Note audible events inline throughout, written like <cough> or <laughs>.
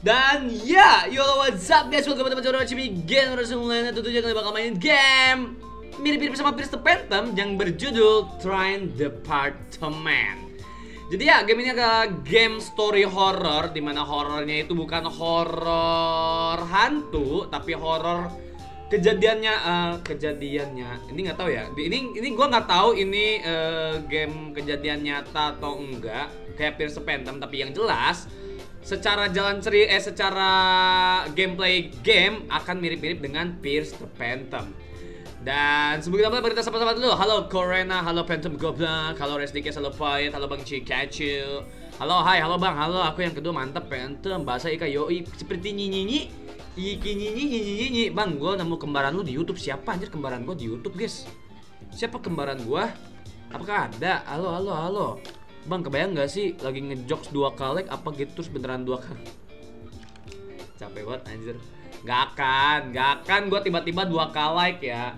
Dan ya, yo what's up guys, welcome teman-teman Cibi Game Rasul lainnya tentunya kalian bakal main game mirip-mirip sama Pierce the Phantom yang berjudul Train Department. Jadi ya, game ini adalah game story horror di mana horornya itu bukan horror hantu, tapi horror kejadiannya uh, kejadiannya ini nggak tahu ya ini ini gua nggak tahu ini uh, game kejadian nyata atau enggak kayak Pierce Phantom tapi yang jelas secara jalan ceri eh secara gameplay game akan mirip-mirip dengan Pierce the Phantom. Dan sebelum kita berita sama-sama dulu. Halo Corena, halo Phantom Goblin. Halo Resdikes, halo Payet, halo Bang Cikacu Halo, hai, halo Bang, halo Aku yang kedua. Mantap Phantom. Bahasa Ika Yoi. Seperti nyinyi Iki nyinyi nyinyi nyinyi Bang, gue nemu kembaran lu di Youtube. Siapa anjir kembaran gue di Youtube guys? Siapa kembaran gue? Apakah ada? Halo, halo, halo Bang, kebayang gak sih lagi ngejokes dua kali apa gitu terus beneran dua kali? Capek banget anjir. Gak akan, gak akan gue tiba-tiba dua like ya.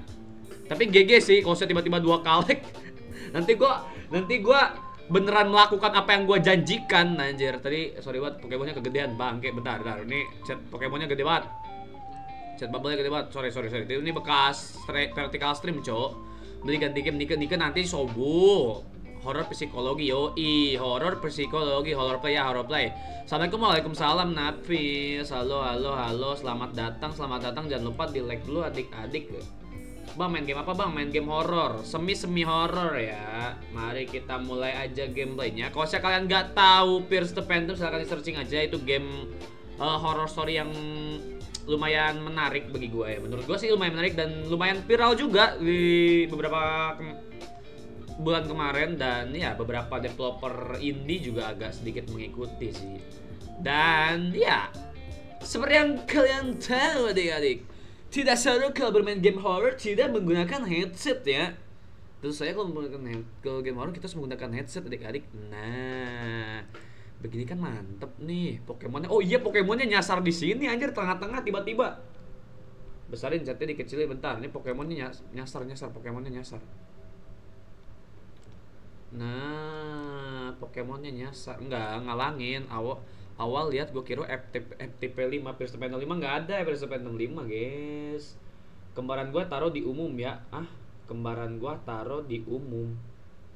Tapi GG sih kalau saya tiba-tiba dua like. <laughs> nanti gue, nanti gue beneran melakukan apa yang gue janjikan anjir. Tadi sorry banget Pokemonnya kegedean bangke bentar, bentar. Ini chat Pokemonnya gede banget. Chat bubble gede banget. Sorry, sorry, sorry. Ini bekas vertical stream, cok. Beli ganti game Nike Nike nanti sobu. Horor psikologi yoi, horor psikologi, horror play ya, horror play. Assalamualaikum, waalaikumsalam, Nafis. Halo, halo, halo, selamat datang, selamat datang. Jangan lupa di like dulu adik-adik. Bang main game apa bang? Main game horror, semi semi horror ya. Mari kita mulai aja gameplaynya. Kalau saya kalian nggak tahu Pierce the Phantom, silahkan di searching aja itu game uh, horror story yang lumayan menarik bagi gue ya. Menurut gue sih lumayan menarik dan lumayan viral juga di beberapa bulan kemarin dan ya beberapa developer indie juga agak sedikit mengikuti sih. Dan ya seperti yang kalian tahu adik-adik, tidak selalu kalau bermain game horror tidak menggunakan headset ya. Tentu saja kalau menggunakan kalau game horror kita harus menggunakan headset adik-adik. Nah, begini kan mantep nih Pokemonnya. Oh iya Pokemonnya nyasar di sini anjir tengah-tengah tiba-tiba. Besarin chatnya dikecilin bentar. Ini Pokemonnya nyas- nyasar nyasar Pokemonnya nyasar. Nah, Pokemonnya nyasar, enggak ngalangin. Awal awal lihat gue kira FTP, FTP 5 Pierce Phantom 5 nggak ada Pierce the Phantom 5 guys. Kembaran gua taruh di umum ya. Ah, kembaran gua taruh di umum.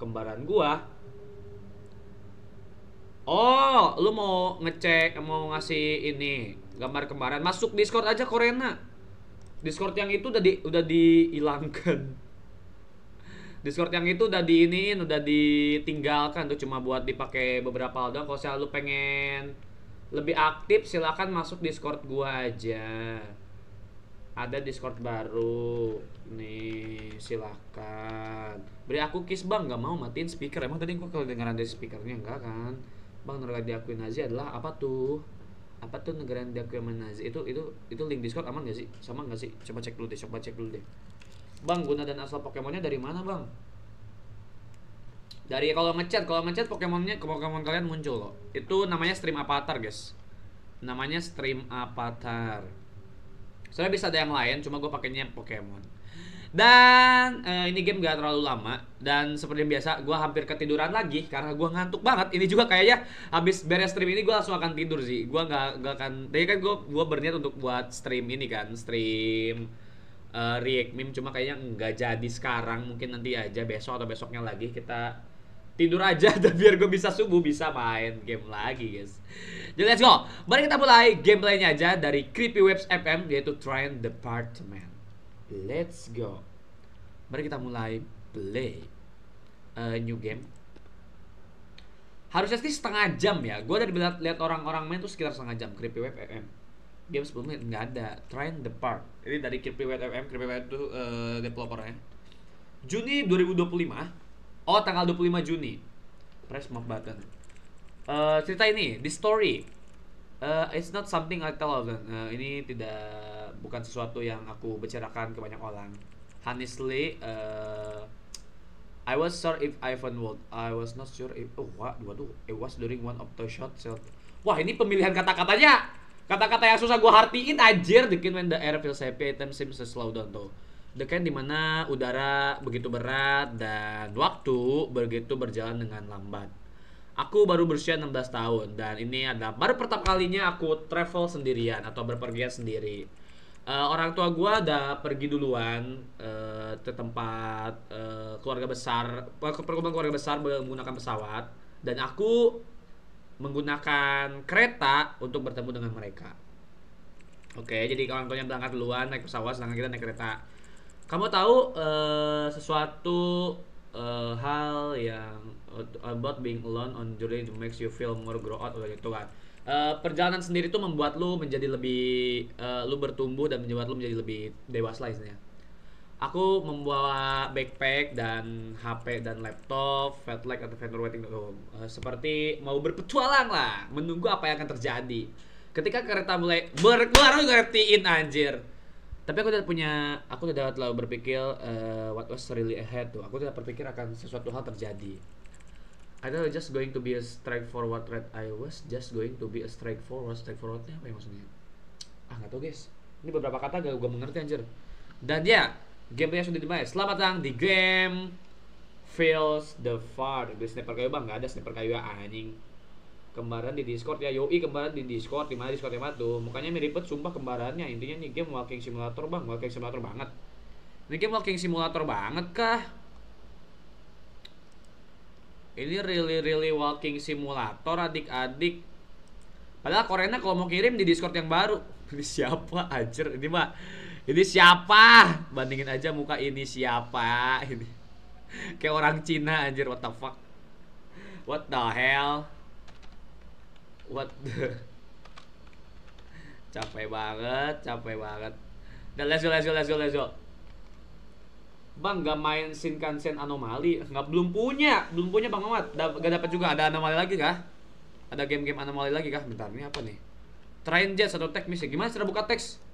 Kembaran gua. Oh, lu mau ngecek mau ngasih ini gambar kembaran masuk Discord aja Korena. Discord yang itu udah di udah dihilangkan. Discord yang itu udah diiniin, udah ditinggalkan tuh cuma buat dipakai beberapa hal doang. Kalau misalnya lu pengen lebih aktif, silakan masuk Discord gua aja. Ada Discord baru. Nih, silakan. Beri aku kiss bang, nggak mau matiin speaker. Emang tadi gua kalau dengeran dari speakernya enggak kan? Bang negara diakui Nazi adalah apa tuh? Apa tuh negara yang diakui Nazi? Itu itu itu link Discord aman gak sih? Sama gak sih? Coba cek dulu deh, coba cek dulu deh. Bang, guna dan asal Pokemonnya dari mana bang? Dari kalau ngechat, kalau ngechat Pokemonnya, Pokemon kalian muncul kok. Itu namanya stream avatar guys. Namanya stream avatar. Soalnya bisa ada yang lain, cuma gue pakainya Pokemon. Dan eh, ini game gak terlalu lama dan seperti biasa gue hampir ketiduran lagi karena gue ngantuk banget. Ini juga kayaknya habis beres stream ini gue langsung akan tidur sih. Gue nggak nggak akan. Tadi kan gue berniat untuk buat stream ini kan, stream uh, react meme cuma kayaknya nggak jadi sekarang mungkin nanti aja besok atau besoknya lagi kita tidur aja <laughs> dan biar gue bisa subuh bisa main game lagi guys. Jadi let's go. Mari kita mulai gameplaynya aja dari Creepy Webs FM yaitu Trend Department. Let's go. Mari kita mulai play a new game. Harusnya sih setengah jam ya. Gue lihat lihat orang-orang main tuh sekitar setengah jam Creepy Web FM game sebelumnya nggak ada Trend Depart ini dari Web FM Web itu uh, developernya Juni 2025 Oh, tanggal 25 Juni. Press mouse button. Uh, cerita ini, the story. Uh, it's not something I tell often. Uh, ini tidak bukan sesuatu yang aku bicarakan ke banyak orang. Honestly, uh, I was sure if Ivan would. I was not sure if. Oh, what? Waduh, it was during one of the shots. Wah, ini pemilihan kata-katanya. Kata-kata yang susah gue hartiin anjir. The when the air feels happy, time seems to slow down tuh di di mana udara begitu berat dan waktu begitu berjalan dengan lambat. Aku baru berusia 16 tahun dan ini adalah baru pertama kalinya aku travel sendirian atau berpergian sendiri. Uh, orang tua gue udah pergi duluan uh, ke tempat uh, keluarga besar, perkumpulan keluarga besar menggunakan pesawat dan aku menggunakan kereta untuk bertemu dengan mereka. Oke, jadi tuanya berangkat duluan naik pesawat, sedangkan kita naik kereta. Kamu tahu uh, sesuatu uh, hal yang about being alone on journey to makes you feel more grow out gitu kan? Uh, perjalanan sendiri itu membuat lu menjadi lebih uh, lu bertumbuh dan membuat lu menjadi lebih dewasa lah istilahnya aku membawa backpack dan HP dan laptop, like atau vendor waiting room. Seperti mau berpetualang lah, menunggu apa yang akan terjadi. Ketika kereta mulai berkeluar, ngertiin anjir. Tapi aku tidak punya aku tidak terlalu berpikir uh, what was really ahead tuh. Aku tidak berpikir akan sesuatu hal terjadi. I don't just going to be a straightforward red I was just going to be a straightforward straightforwardnya apa ya maksudnya? Ah nggak tahu guys. Ini beberapa kata gak gue mengerti anjir. Dan ya gameplaynya sudah dimulai selamat datang di game Feels the Far di sniper kayu bang. Nggak ada sniper kayu anjing. Kembaran di Discord ya. Yoi kembaran di Discord. Di mana Discord yang tuh mukanya mirip banget sumpah kembarannya. Intinya nih game walking simulator bang. Walking simulator banget. Ini game walking simulator banget kah? Ini really really walking simulator adik-adik. Padahal Korea kalau mau kirim di Discord yang baru. <laughs> Ini siapa ajar ini mah ini siapa? Bandingin aja muka ini siapa? Ini. Kayak orang Cina anjir what the fuck? What the hell? What the <laughs> capek banget capek banget. Dan let's go let's go let's go let's go. Bang gak main Shinkansen anomali? Nggak belum punya. Belum punya Bang Ahmad da gak dapat juga. Ada anomali lagi kah? Ada game-game anomali lagi kah? Bentar ini apa nih? Train Jet atau teks misalnya gimana cara buka teks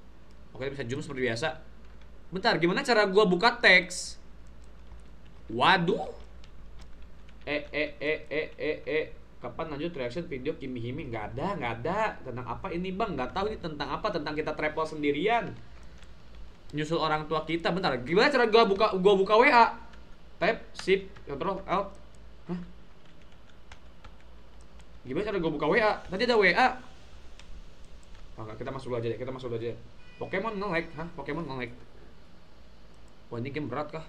oke bisa zoom seperti biasa. Bentar gimana cara gua buka teks? Waduh. Eh eh eh eh eh eh. Kapan lanjut reaction video Kimi Himi nggak ada nggak ada. Tentang apa ini bang? Nggak tahu ini tentang apa tentang kita travel sendirian. Nyusul orang tua kita. Bentar gimana cara gua buka gua buka WA tap sip control out Hah? gimana cara gua buka WA tadi ada WA oh, kita masuk dulu aja kita masuk dulu aja Pokemon nge-lag hah Pokemon nge-lag wah ini game berat kah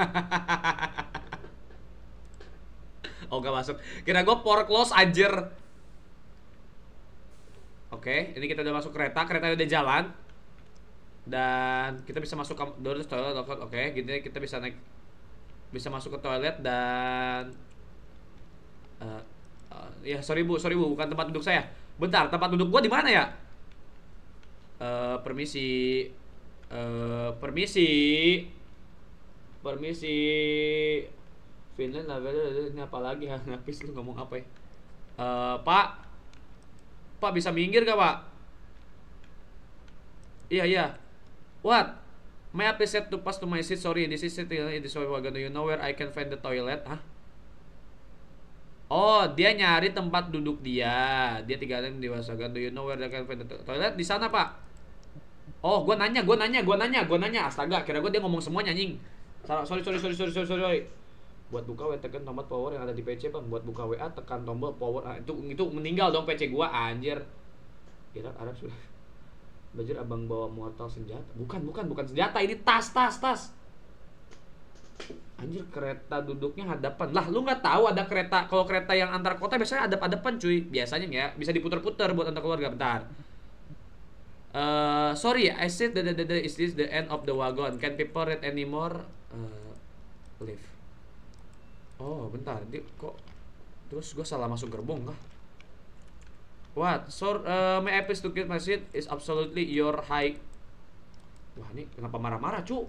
<laughs> oh gak masuk. Kira gue por close anjir. Oke, ini kita udah masuk kereta, kereta udah jalan. Dan kita bisa masuk ke toilet, oke, okay, gitu kita bisa naik bisa masuk ke toilet dan uh, ya sorry bu, sorry bu, bukan tempat duduk saya. Bentar, tempat duduk gua di mana ya? Eh, permisi. Eh, permisi. Permisi. Finland ini apa lagi? <laughs> Habis lu ngomong apa ya? Eh, Pak. Pak bisa minggir gak, Pak? Iya, iya. What? May I please set to pass to my seat? Sorry, this is it. This way. Do you know where I can find the toilet? Hah? Oh, dia nyari tempat duduk dia. Dia tinggalin di Wasagan. Do you know where I can find the to- toilet? Di sana, Pak. Oh, gua nanya, gua nanya, gua nanya, gua nanya. Astaga, kira gua dia ngomong semuanya anjing. Salah, sorry, sorry, sorry, sorry, sorry, sorry. Buat buka WA tekan tombol power yang ada di PC, Bang. Buat buka WA tekan tombol power. Ah, itu itu meninggal dong PC gua anjir. Irak Arab sudah. Belajar abang bawa mortal senjata. Bukan, bukan, bukan senjata. Ini tas, tas, tas. Anjir kereta duduknya hadapan. Lah lu nggak tahu ada kereta kalau kereta yang antar kota biasanya hadap-hadapan cuy. Biasanya ya bisa diputer-puter buat antar keluarga bentar. Eh sorry, I said that, that, that, that is this the end of the wagon. Can people read anymore? Uh, leave. Oh, bentar. Dia kok terus gue salah masuk gerbong kah? What? So, uh, may I please to get my seat is absolutely your high. Wah, ini kenapa marah-marah, cu?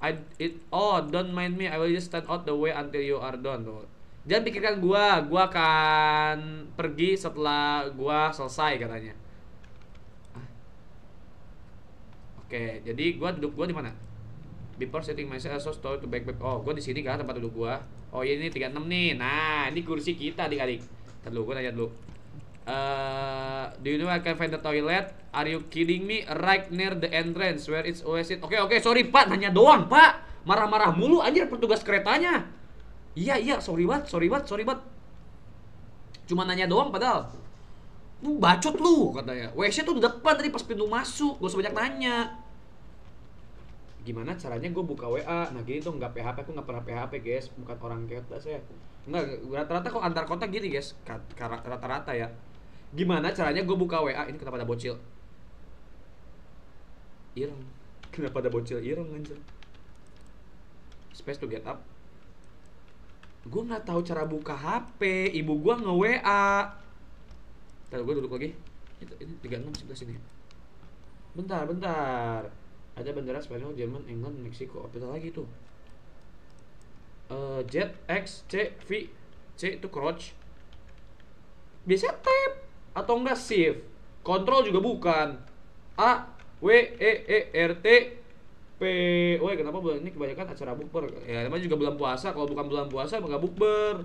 I it oh don't mind me I will just stand out the way until you are done tuh. Jangan pikirkan gua, gua akan pergi setelah gua selesai katanya. Oke, jadi gua duduk gua di mana? Before setting myself so start to back back. Oh, gua di sini kan tempat duduk gua. Oh, ini 36 nih. Nah, ini kursi kita adik-adik. Ntar dulu, gua nanya dulu. Uh, do you know I can find the toilet? Are you kidding me? Right near the entrance where it's always it. Oke oke sorry pak, nanya doang pak. Marah-marah mulu anjir petugas keretanya. Iya iya sorry banget sorry banget sorry banget. Cuma nanya doang padahal. Lu bacot lu katanya. WC tuh di depan tadi pas pintu masuk. Gak usah banyak nanya. Gimana caranya gue buka WA? Nah gini tuh nggak PHP, aku nggak pernah PHP guys. Bukan orang kota saya. Enggak, rata-rata kok antar kota gini guys. Rata-rata ya. Gimana caranya gue buka WA? Ini kenapa ada bocil? Ireng. Kenapa ada bocil ireng anjir? Space to get up. Gue nggak tahu cara buka HP. Ibu gue nge WA. Ntar gue duduk lagi. Itu, ini 36 sebelah sini. Bentar, bentar. Ada bendera Spanyol, Jerman, England, Meksiko. Apa lagi tuh? Eh, Z, X, C, V. C itu crouch. Biasanya tab atau enggak shift. Kontrol juga bukan. A, W, E, E, R, T, P. Woi, kenapa bulan ini kebanyakan acara bukber? Ya, namanya juga bulan puasa. Kalau bukan bulan puasa, enggak bukber.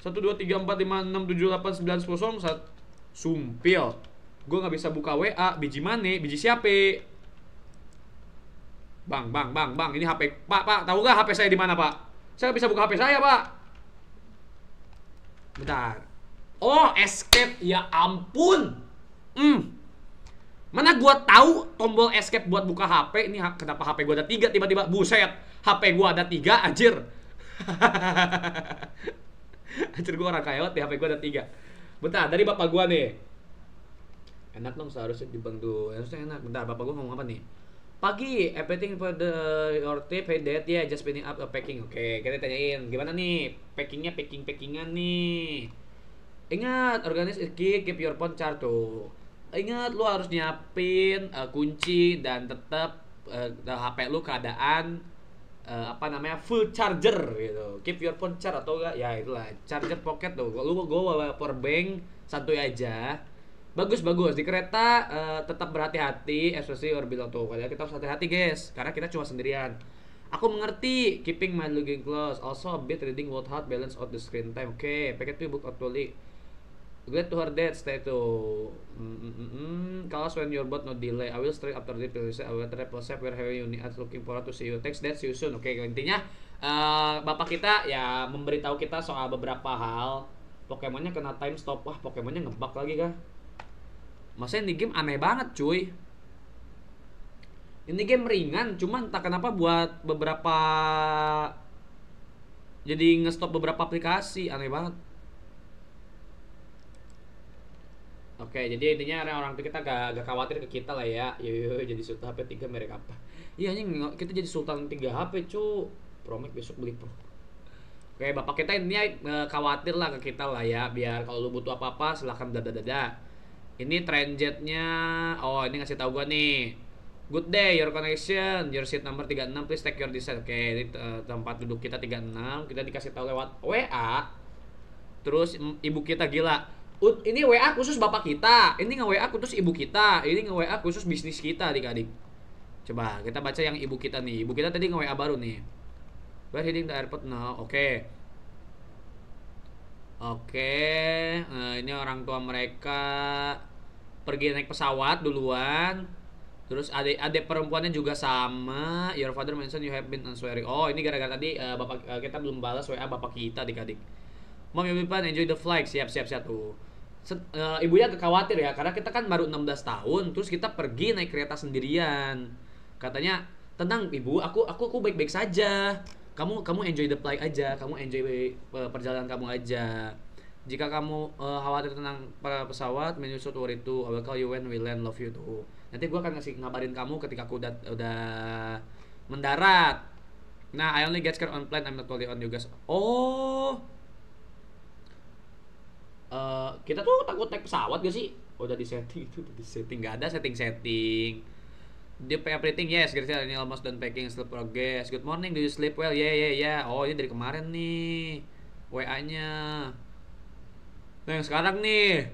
1 2 3 4 5 6 7 8 9 10 1 Sumpil. Gue nggak bisa buka WA, biji mana? Biji siapa? Bang, bang, bang, bang, ini HP. Pak, Pak, tahu nggak HP saya di mana, Pak? Saya nggak bisa buka HP saya, Pak. Bentar. Oh, escape. Ya ampun. Hmm. Mana gua tahu tombol escape buat buka HP. Ini kenapa HP gua ada tiga tiba-tiba buset. HP gua ada tiga, anjir. <laughs> anjir gua orang kayot di HP gua ada tiga. Bentar, dari bapak gua nih. Enak dong seharusnya dibantu. Harusnya enak. Bentar, bapak gua ngomong apa nih? Pagi, everything for the your tip, hey dad, ya, just pinning up a packing. Oke, kita tanyain, gimana nih packingnya, packing packingan nih. Ingat, organize key, keep your phone charged tuh. Ingat, lu harus nyiapin uh, kunci dan tetap uh, HP lu keadaan uh, apa namanya full charger gitu. Keep your phone charged atau enggak ya itulah charger pocket tuh. Lu gua bawa power bank santuy aja. Bagus bagus di kereta eh, tetap berhati-hati, especially bilang tuh kalian kita harus hati-hati guys, karena kita cuma sendirian. Aku mengerti, keeping my looking close, also a bit reading what hard balance of the screen time. Oke, okay, packet to book actually. Glad to hear that, stay to mm, mm, mm, mm. Call us when your boat no delay. I will straight after the police. I will travel safe where have you need. Looking forward to see you. Thanks, that see you soon. Oke, intinya eh, bapak kita ya memberitahu kita soal beberapa hal. Pokemonnya kena time stop. Wah, Pokemonnya ngebug lagi kah? Masa ini game aneh banget cuy Ini game ringan Cuman entah kenapa buat beberapa Jadi ngestop beberapa aplikasi Aneh banget Oke jadi intinya orang tua kita gak, gak khawatir ke kita lah ya Yo, jadi sultan HP 3 merek apa Iya anjing kita jadi sultan 3 HP cu Promek besok beli pro Oke, bapak kita ini uh, khawatir lah ke kita lah ya, biar kalau lu butuh apa-apa silahkan dada dada. Ini transitnya, oh ini ngasih tahu gua nih. Good day, your connection, your seat number 36, please take your descent. Oke, ini uh, tempat duduk kita 36, kita dikasih tahu lewat WA. Terus ibu kita gila. Ini WA khusus bapak kita, ini nge WA khusus ibu kita, ini nge WA khusus bisnis kita adik-adik. Coba kita baca yang ibu kita nih. Ibu kita tadi nge WA baru nih. We're heading the airport now. Oke. Okay. Oke, okay. nah, ini orang tua mereka pergi naik pesawat duluan. Terus adik adik perempuannya juga sama. Your father mentioned you have been unswearing. Oh, ini gara-gara tadi uh, bapak uh, kita belum balas WA bapak kita adik-adik. Mom, you plan enjoy the flight. Siap, siap, siap tuh. Uh, ibunya khawatir ya karena kita kan baru 16 tahun terus kita pergi naik kereta sendirian. Katanya, "Tenang, Ibu, aku aku aku baik-baik saja." kamu kamu enjoy the flight aja kamu enjoy uh, perjalanan kamu aja. Jika kamu uh, khawatir tentang para pesawat should worry too. I will call you when we land love you too. Nanti gue akan ngasih ngabarin kamu ketika aku udah udah mendarat. Nah I only get scared on plane I'm not totally on you guys. Oh uh, kita tuh takut naik pesawat gak sih? Oh, udah di setting itu udah di setting nggak ada setting setting. Dia everything yes Graciela ini almost done packing still progress good morning do you sleep well? Yeah yeah yeah. Oh ini dari kemarin nih WA nya nah yang sekarang nih.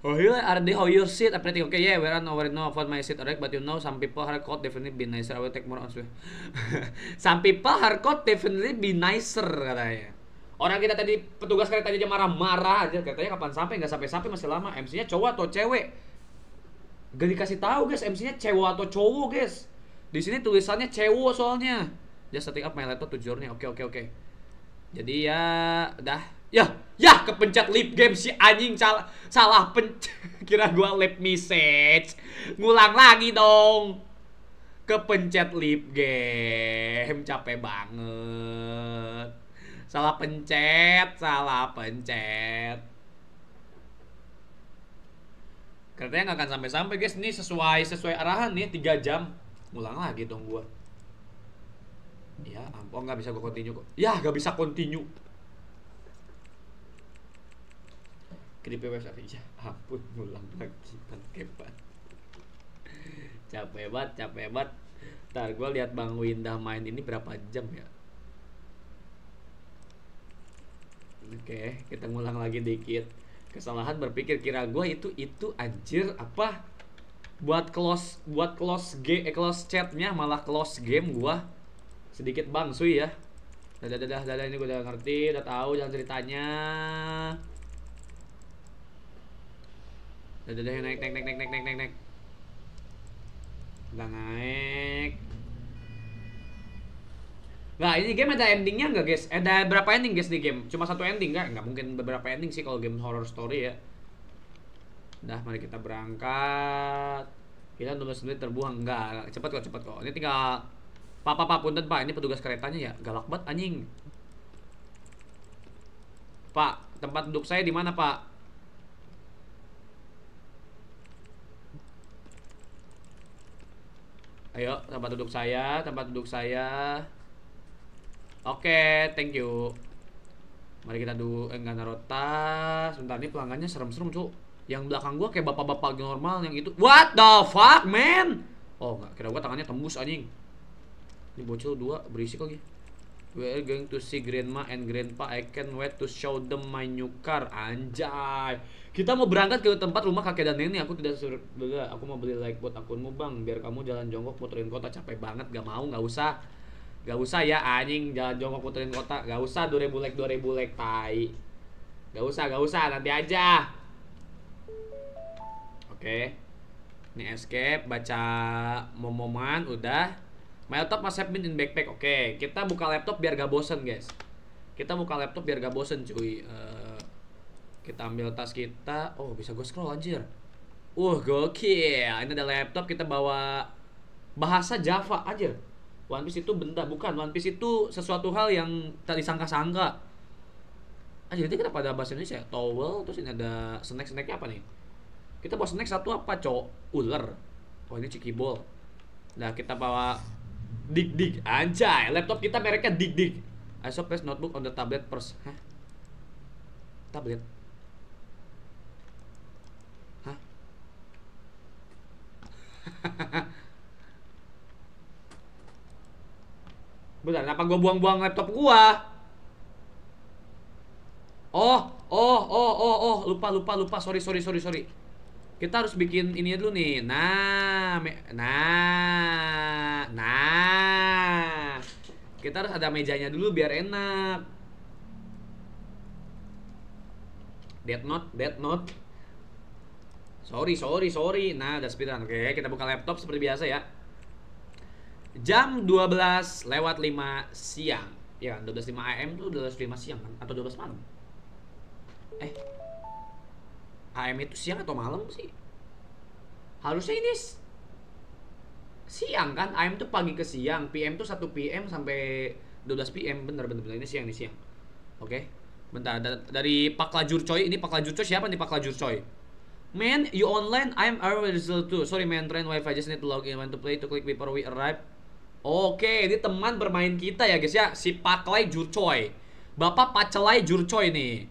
Oh yeah, are they how your seat? Everything. Okay? Yeah, we're on over now. For my seat alright, but you know some people haircut definitely be nicer. I will take more on <laughs> Some people haircut definitely be nicer katanya. Orang kita tadi petugas kereta aja marah-marah aja katanya kapan sampai nggak sampai-sampai masih lama. MC-nya cowok atau cewek? Gak dikasih tahu guys, MC-nya cewek atau cowok guys. Di sini tulisannya cewek soalnya. Just setting up my laptop to. Oke oke oke. Jadi ya dah. Ya, ya kepencet lip game si anjing salah salah pen <laughs> kira gua lip message. Ngulang lagi dong. Kepencet lip game, capek banget. Salah pencet, salah pencet. Keretanya nggak akan sampai-sampai guys. Ini sesuai sesuai arahan nih 3 jam. Ngulang lagi dong gua. Ya, ampun nggak bisa gua continue kok. Ya, nggak bisa continue. Creepy website ya ampun ngulang lagi banget. Capek banget, capek banget. Ntar gue lihat Bang Windah main ini berapa jam ya. Oke, kita ngulang lagi dikit. Kesalahan berpikir kira gua itu itu anjir apa? Buat close buat close g eh, close chatnya malah close game gua sedikit bangsuy ya. Dadah dadah dadah ini gue udah ngerti, udah tahu jalan ceritanya. Dadah dadah naik naik naik naik naik naik naik. Udah naik. Nah ini game ada endingnya nggak guys? Ada berapa ending guys di game? Cuma satu ending nggak? Nggak mungkin beberapa ending sih kalau game horror story ya. Dah mari kita berangkat. Kita nulis menit terbuang enggak? Cepet kok cepet kok. Ini tinggal Pak, pak, pak, punten pak, ini petugas keretanya ya, galak banget anjing. Pak, tempat duduk saya di mana pak? Ayo, tempat duduk saya, tempat duduk saya. Oke, okay, thank you. Mari kita dulu enggak naruh tas. Sebentar ini pelanggannya serem-serem, Cuk. Yang belakang gua kayak bapak-bapak normal yang itu. What the fuck, man? Oh, enggak, kira gua tangannya tembus anjing. Ini bocil dua berisik lagi. We are going to see grandma and grandpa. I can wait to show them my new car. Anjay. Kita mau berangkat ke tempat rumah kakek dan nenek. Aku tidak suruh Aku mau beli like buat akunmu, Bang. Biar kamu jalan jongkok muterin kota capek banget. Gak mau, gak usah. Gak usah ya anjing jalan jongkok puterin kota. Gak usah 2000 like 2000 like tai. Gak usah, gak usah nanti aja. Oke. Ini escape, baca momoman udah. My laptop must have been in backpack. Oke, kita buka laptop biar gak bosen, guys. Kita buka laptop biar gak bosen, cuy. Uh, kita ambil tas kita. Oh, bisa gue scroll anjir. Uh, gokil. Ini ada laptop kita bawa bahasa Java aja. One Piece itu benda bukan. One Piece itu sesuatu hal yang tak disangka-sangka. Ah jadi pada bahasa Indonesia towel terus ini ada snack snacknya apa nih? Kita bawa snack satu apa cok? Ular. Oh ini cikibol nah kita bawa dik dik anjay laptop kita mereknya dik dik I saw place notebook on the tablet first. Hah? Tablet? Hah? <laughs> Bentar, kenapa gue buang-buang laptop gua? Oh, oh, oh, oh, oh, lupa, lupa, lupa. Sorry, sorry, sorry, sorry. Kita harus bikin ini dulu nih. Nah, nah, nah. Kita harus ada mejanya dulu biar enak. Dead note, dead note. Sorry, sorry, sorry. Nah, udah speedrun. Oke, kita buka laptop seperti biasa ya. Jam 12 lewat 5 siang. Ya, 12.05 AM tuh 12.05 siang kan atau 12 malam? Eh. AM itu siang atau malam sih? Harusnya ini siang kan? AM tuh pagi ke siang, PM tuh 1 PM sampai 12 PM. Bener bener bener ini siang ini siang. Oke. Bentar dari Pak Lajur Coy. Ini Pak Lajur Coy siapa nih Pak Lajur Coy? Man, you online? I'm result too. Sorry man, train wifi just need to log in when to play to click before we arrive. Oke, ini teman bermain kita ya guys ya, si Paklai Jurcoy. Bapak Pacelai Jurcoy nih.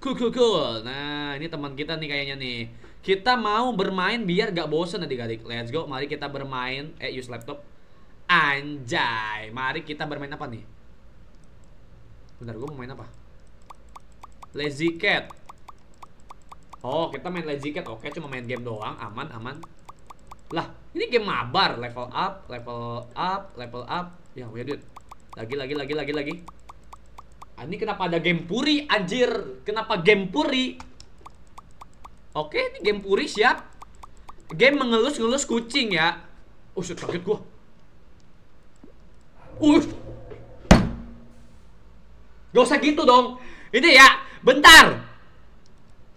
Cool, cool, cool. Nah, ini teman kita nih kayaknya nih. Kita mau bermain biar gak bosen adik-adik. Let's go, mari kita bermain. Eh, use laptop. Anjay, mari kita bermain apa nih? Bentar, gue mau main apa? Lazy Cat. Oh, kita main Lazy Cat. Oke, cuma main game doang. Aman, aman. Lah, ini game mabar, level up, level up, level up. Ya, dude. Lagi lagi lagi lagi lagi. Ah, ini kenapa ada game puri anjir? Kenapa game puri? Oke, ini game puri siap. Game mengelus-ngelus kucing ya. Oh, shit, kaget gua. Uh. Gak usah gitu dong. Ini ya, bentar.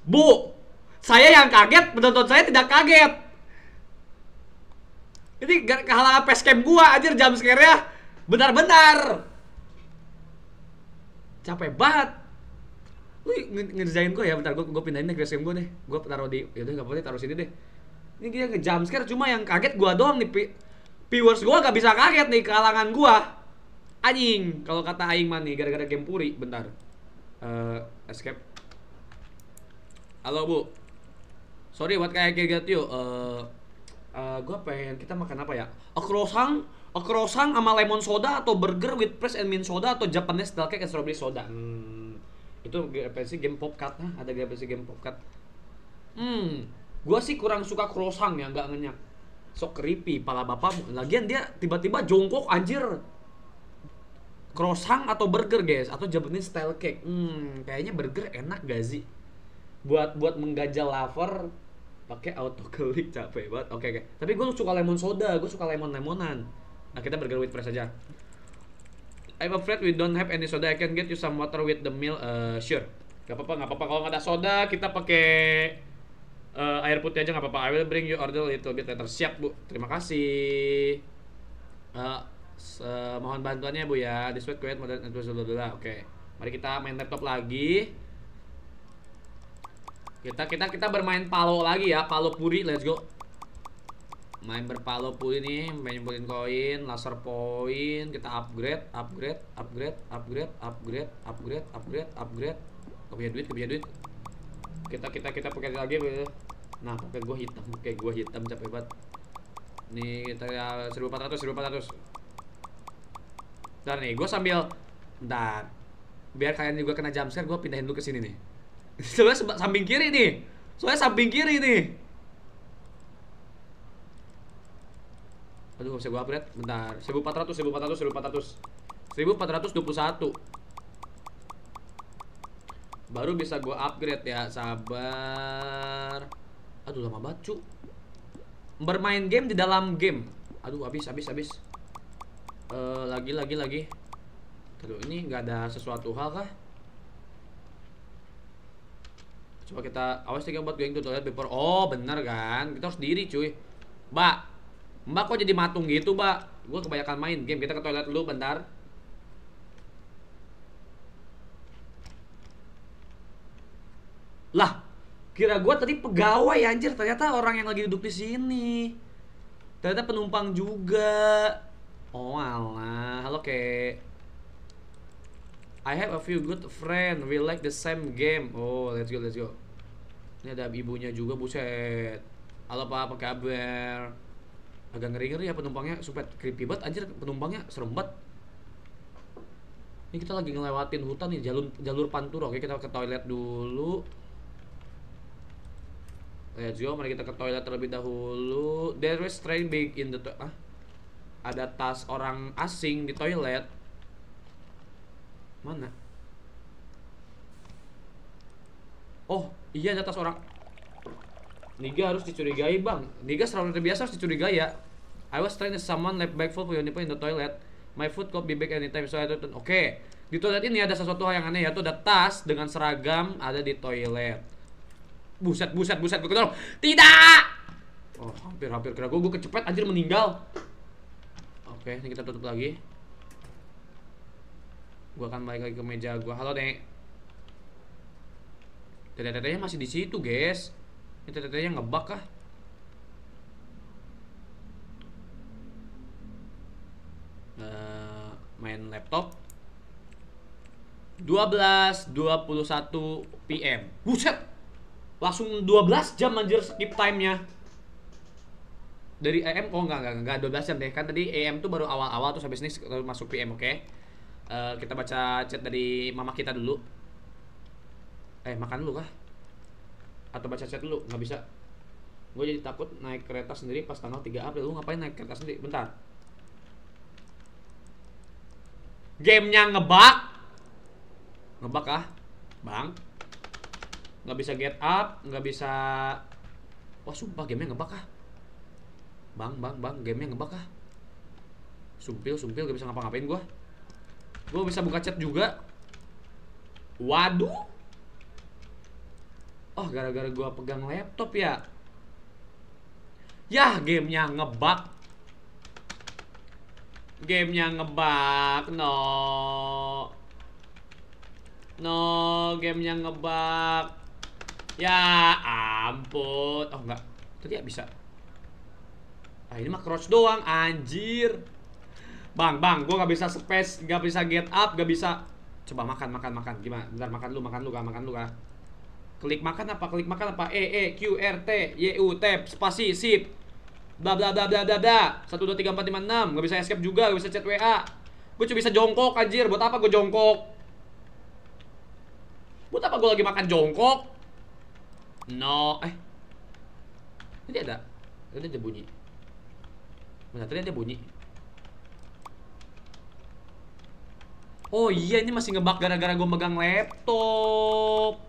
Bu, saya yang kaget, penonton saya tidak kaget. Ini kehalangan facecam gua anjir jam scare ya. Benar-benar. Capek banget. Lu ngerjain gua ya, bentar gua gua pindahin deh facecam gua nih. Gua taruh di ya udah enggak apa-apa taruh sini deh. Ini dia nge jump scare cuma yang kaget gua doang nih. Viewers gua gak bisa kaget nih kehalangan gua. Anjing, kalau kata aing mah nih gara-gara game puri, bentar. Uh, escape. Halo, Bu. Sorry buat kayak kayak gitu. Uh, uh, eh, gue pengen kita makan apa ya? A croissant, a croissant sama lemon soda atau burger with fresh and mint soda atau Japanese style cake and strawberry soda. Hmm, itu versi game popcat nah, ada versi game popcat. Hmm, gue sih kurang suka croissant ya, nggak ngenyak. Sok creepy, pala bapak. Lagian dia tiba-tiba jongkok anjir. Croissant atau burger guys, atau Japanese style cake. Hmm, kayaknya burger enak gak sih? Buat buat menggajal lover pakai auto klik capek banget. Oke okay, okay. tapi gue suka lemon soda gue suka lemon lemonan nah kita burger with fresh aja. I'm afraid we don't have any soda. I can get you some water with the meal uh, sure. Gak apa-apa gak apa-apa. Kalau nggak ada soda kita pakai uh, air putih aja nggak apa-apa. I will bring you order little bit later. Siap bu. Terima kasih. Uh, uh, mohon bantuannya bu ya. This way quiet modern oke. Okay. mari kita main laptop lagi kita kita kita bermain palo lagi ya, palo puri, let's go. Main berpalo puri nih, main ngumpulin koin, laser point, kita upgrade, upgrade, upgrade, upgrade, upgrade, upgrade, upgrade, upgrade. Kepunya duit, kepunya duit. Kita kita kita pakai lagi, nah pakai gua hitam, pakai gua hitam capek banget. Nih kita ya 1400, 1400. Ntar nih, gue sambil Ntar Biar kalian juga kena jumpscare, gue pindahin dulu ke sini nih Soalnya samping kiri nih. Soalnya samping kiri nih. Aduh, bisa gua upgrade. Bentar. 1400, 1400, 1400. 1421. Baru bisa gua upgrade ya. Sabar. Aduh, lama banget, cu. Bermain game di dalam game. Aduh, habis, habis, habis. Uh, lagi, lagi, lagi. Aduh, ini nggak ada sesuatu hal kah? Coba kita awas tiga buat going to toilet before. Oh, bener kan? Kita harus diri, cuy. Mbak. Mbak kok jadi matung gitu, Mbak? Gue kebanyakan main game. Kita ke toilet dulu bentar. Lah, kira gue tadi pegawai anjir, ternyata orang yang lagi duduk di sini. Ternyata penumpang juga. Oh, alah. Halo, Kek. I have a few good friend. We like the same game. Oh, let's go, let's go. Ini ada ibunya juga, buset. Halo Pak, apa kabar? Agak ngeri-ngeri ya penumpangnya, supet creepy banget anjir penumpangnya serem banget. Ini kita lagi ngelewatin hutan nih, jalur jalur pantura. Oke, kita ke toilet dulu. Let's go, mari kita ke toilet terlebih dahulu. There is train big in the to- ah. Ada tas orang asing di toilet. Mana? Oh, iya ada tas orang. Niga harus dicurigai bang. Niga selalu biasa harus dicurigai ya. I was trying to someone left bag full for your in the toilet. My food could be back anytime so I don't... Oke Di toilet ini ada sesuatu hal yang aneh yaitu ada tas dengan seragam ada di toilet. Buset, buset, buset, gue Tidak! Oh, hampir, hampir kira gue, gue kecepet anjir meninggal. Oke, ini kita tutup lagi Gue akan balik lagi ke meja gue Halo, Nek Tete-tetenya masih di situ, guys. Ini tetenya ngebug kah? Uh, main laptop. 12.21 PM Buset! Langsung 12 jam anjir skip time-nya. Dari AM, oh enggak, enggak, enggak. 12 jam deh. Kan tadi AM tuh baru awal-awal terus habis ini masuk PM, oke? okay? Uh, Kita baca chat dari mama kita dulu. Eh, makan dulu kah? atau baca chat dulu? Nggak bisa. Gue jadi takut naik kereta sendiri pas tanggal 3 April. Lu ngapain naik kereta sendiri? Bentar. Gamenya ngebug ngebug ah bang. Nggak bisa get up nggak bisa wah sumpah gamenya ngebug ah bang bang bang gamenya ngebug ah sumpil sumpil gak bisa ngapa-ngapain gue gue bisa buka chat juga. Waduh. Oh gara-gara gua pegang laptop ya. Yah gamenya ngebug. Gamenya ngebug No. No gamenya ngebug. Ya ampun. Oh enggak. Tadi ya bisa. Ah ini mah crouch doang Anjir Bang bang gua gak bisa space Gak bisa get up Gak bisa. Coba makan makan makan. Gimana? Bentar makan lu makan lu kah makan lu kah klik makan apa? Klik makan apa? E e q r t y u t spasi sip. Bla bla bla bla bla bla. Satu dua tiga empat lima enam. Nggak bisa escape juga nggak bisa chat wa gue cuma bisa jongkok anjir. Buat apa gue jongkok? Buat apa gue lagi makan jongkok? No. Eh. Ini ada. Ini ada bunyi. Mana tadi ada bunyi Oh iya ini masih ngebug gara-gara gue megang laptop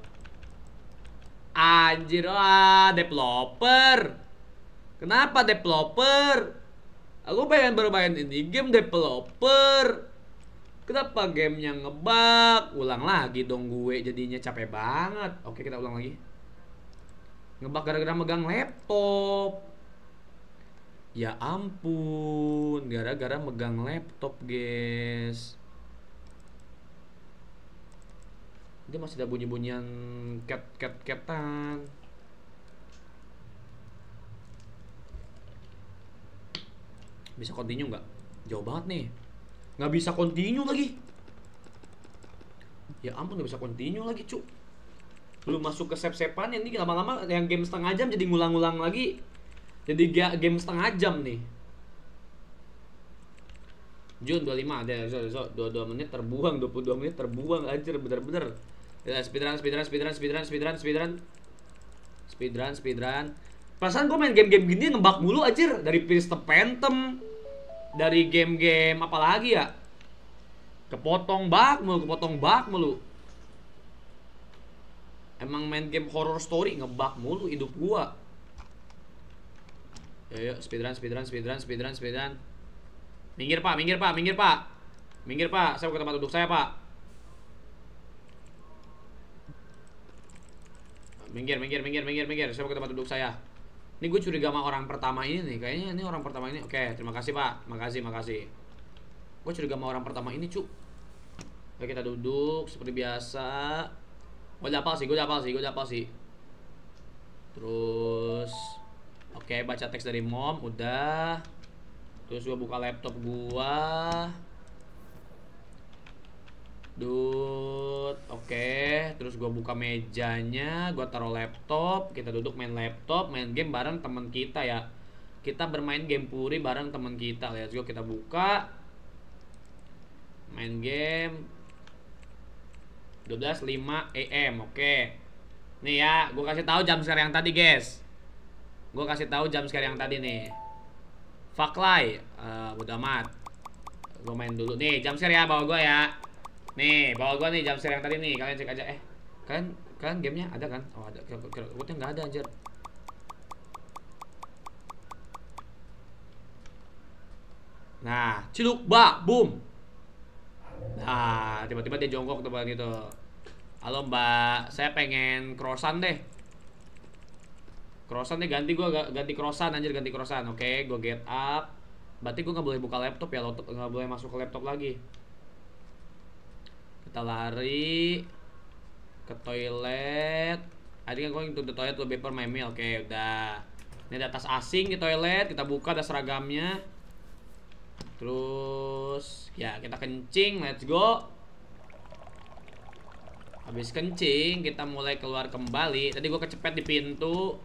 Anjir lah, developer. Kenapa developer? Aku pengen bermain ini game developer. Kenapa gamenya ngebug? Ulang lagi dong gue jadinya capek banget. Oke kita ulang lagi. Ngebug gara-gara megang laptop. Ya ampun, gara-gara megang laptop guys. Dia masih ada bunyi-bunyian cat cat catan. Bisa continue nggak? Jauh banget nih. Nggak bisa continue lagi. Ya ampun nggak bisa continue lagi cuk. Belum masuk ke sep-sepan ini lama-lama yang game setengah jam jadi ngulang-ngulang lagi. Jadi game setengah jam nih. Jun 25 ada so, so, 22 menit terbuang 22 menit terbuang anjir bener-bener Ya, speedrun, speedrun, speedrun, speedrun, speedrun, speedrun. Speedrun, speedrun. Perasaan gue main game-game gini ngebak mulu anjir dari Prince the Phantom, dari game-game apa lagi ya? Kepotong bak mulu, kepotong bak mulu. Emang main game horror story ngebak mulu hidup gua. Yo yo, speedrun, speedrun, speedrun, speedrun, speedrun. Minggir pak, minggir pak, minggir pak. Minggir pak, saya mau ke tempat duduk saya pak. Minggir, minggir, minggir, minggir, minggir. Saya mau ke tempat duduk saya. Ini gue curiga sama orang pertama ini nih. Kayaknya ini orang pertama ini. Oke, terima kasih pak. Makasih, makasih. Gue curiga sama orang pertama ini cu Oke, kita duduk seperti biasa. Gue udah sih, gue udah sih, gue udah sih. Terus Oke, baca teks dari mom, udah. Terus gue buka laptop gua Dut, oke. Terus gue buka mejanya, gue taruh laptop, kita duduk main laptop, main game bareng temen kita ya. Kita bermain game puri bareng temen kita. Let's go, kita buka. Main game. 12.5 AM, oke. Nih ya, gue kasih tahu jam sekarang yang tadi, guys. Gue kasih tahu jam sekarang yang tadi nih. Faklai, uh, udah amat. Gue main dulu nih, jam sekarang ya bawa gue ya. Nih, bawa gua nih jam yang tadi nih. Kalian cek aja. Eh, kalian kalian gamenya ada kan? Oh, ada. Kira kira kira nggak ada anjir. Nah, ciluk ba, boom. Nah, tiba-tiba dia jongkok tuh gitu. Halo Mbak, saya pengen crossan deh. Crossan deh ganti gua ganti crossan anjir ganti crossan. Oke, okay, gua get up. Berarti gua nggak boleh buka laptop ya, nggak boleh masuk ke laptop lagi kita lari ke toilet. I think I'm going to the toilet to paper my meal oke okay, udah. Ini ada tas asing di toilet kita buka ada seragamnya. Terus ya kita kencing let's go. Habis kencing kita mulai keluar kembali. Tadi gue kecepet di pintu.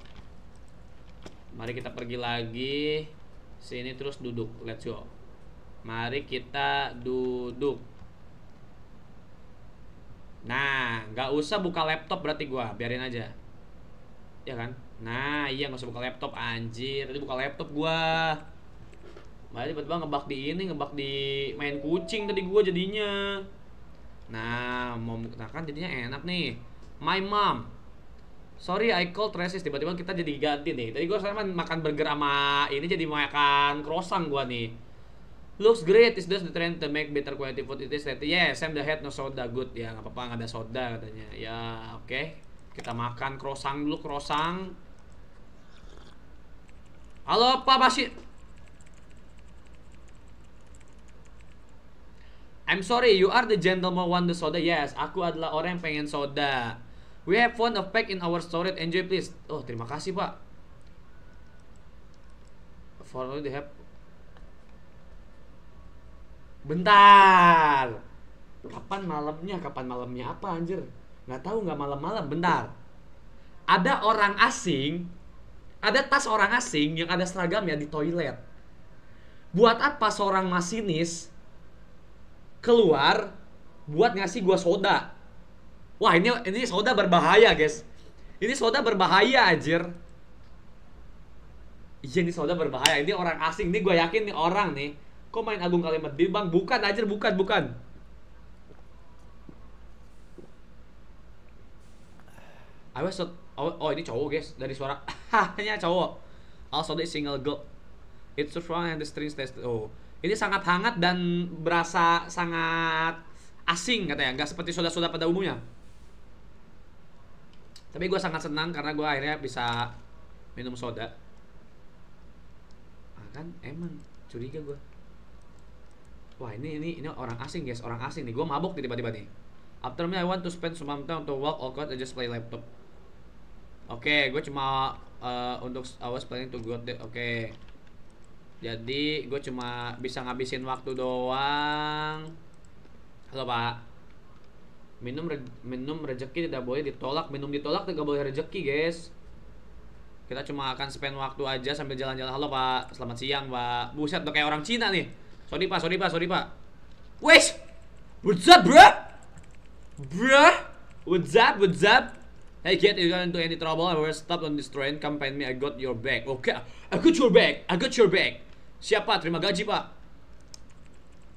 Mari kita pergi lagi. Sini terus duduk let's go. Mari kita duduk Nah, nggak usah buka laptop berarti gua, biarin aja. Ya kan? Nah, iya nggak usah buka laptop anjir. Tadi buka laptop gua. Malah tiba-tiba ngebak di ini, ngebak di main kucing tadi gua jadinya. Nah, mau nah kan jadinya enak nih. My mom. Sorry I called Traces tiba-tiba kita jadi ganti nih. Tadi gua sama makan burger sama ini jadi makan croissant gua nih looks great is just the trend to make better quality food it is that yeah Sam the head no soda good ya nggak apa-apa nggak ada soda katanya ya oke okay. kita makan croissant dulu croissant halo pak masih I'm sorry, you are the gentleman want the soda. Yes, aku adalah orang yang pengen soda. We have fun of pack in our storage. Enjoy please. Oh, terima kasih, Pak. For the have Bentar. Kapan malamnya? Kapan malamnya apa anjir? Nggak tahu nggak malam-malam. Bentar. Ada orang asing, ada tas orang asing yang ada seragamnya di toilet. Buat apa seorang masinis keluar buat ngasih gua soda? Wah, ini ini soda berbahaya, guys. Ini soda berbahaya, anjir. Iya, ini soda berbahaya. Ini orang asing. Ini gue yakin nih orang nih Kok main Agung Kalimat Deal bang? Bukan aja bukan bukan. I was so, oh, oh ini cowok guys dari suara <laughs> hanya cowok. Also the single girl. It's so and the strings test. Oh ini sangat hangat dan berasa sangat asing katanya. Gak seperti soda-soda pada umumnya. Tapi gue sangat senang karena gue akhirnya bisa minum soda. Ah, kan emang curiga gue wah ini ini ini orang asing guys orang asing nih. Gue mabok tiba-tiba nih. After me I want to spend some time to walk all court and just play laptop. Oke okay, gue cuma uh, untuk I was planning to go oke. Okay. jadi gue cuma bisa ngabisin waktu doang. Halo pak. Minum re minum rezeki tidak boleh ditolak. Minum ditolak tidak boleh rezeki guys. Kita cuma akan spend waktu aja sambil jalan-jalan. Halo pak. Selamat siang pak. Buset udah kayak orang Cina nih Sorry pak, sorry pak, sorry pak. Wes, what's up, bro? Bro, what's up, what's up? Hey kid, you got into any trouble, I was stopped on this train. Come find me, I got your bag. Oke, okay. I got your bag, I got your bag. Siapa? Terima gaji pak.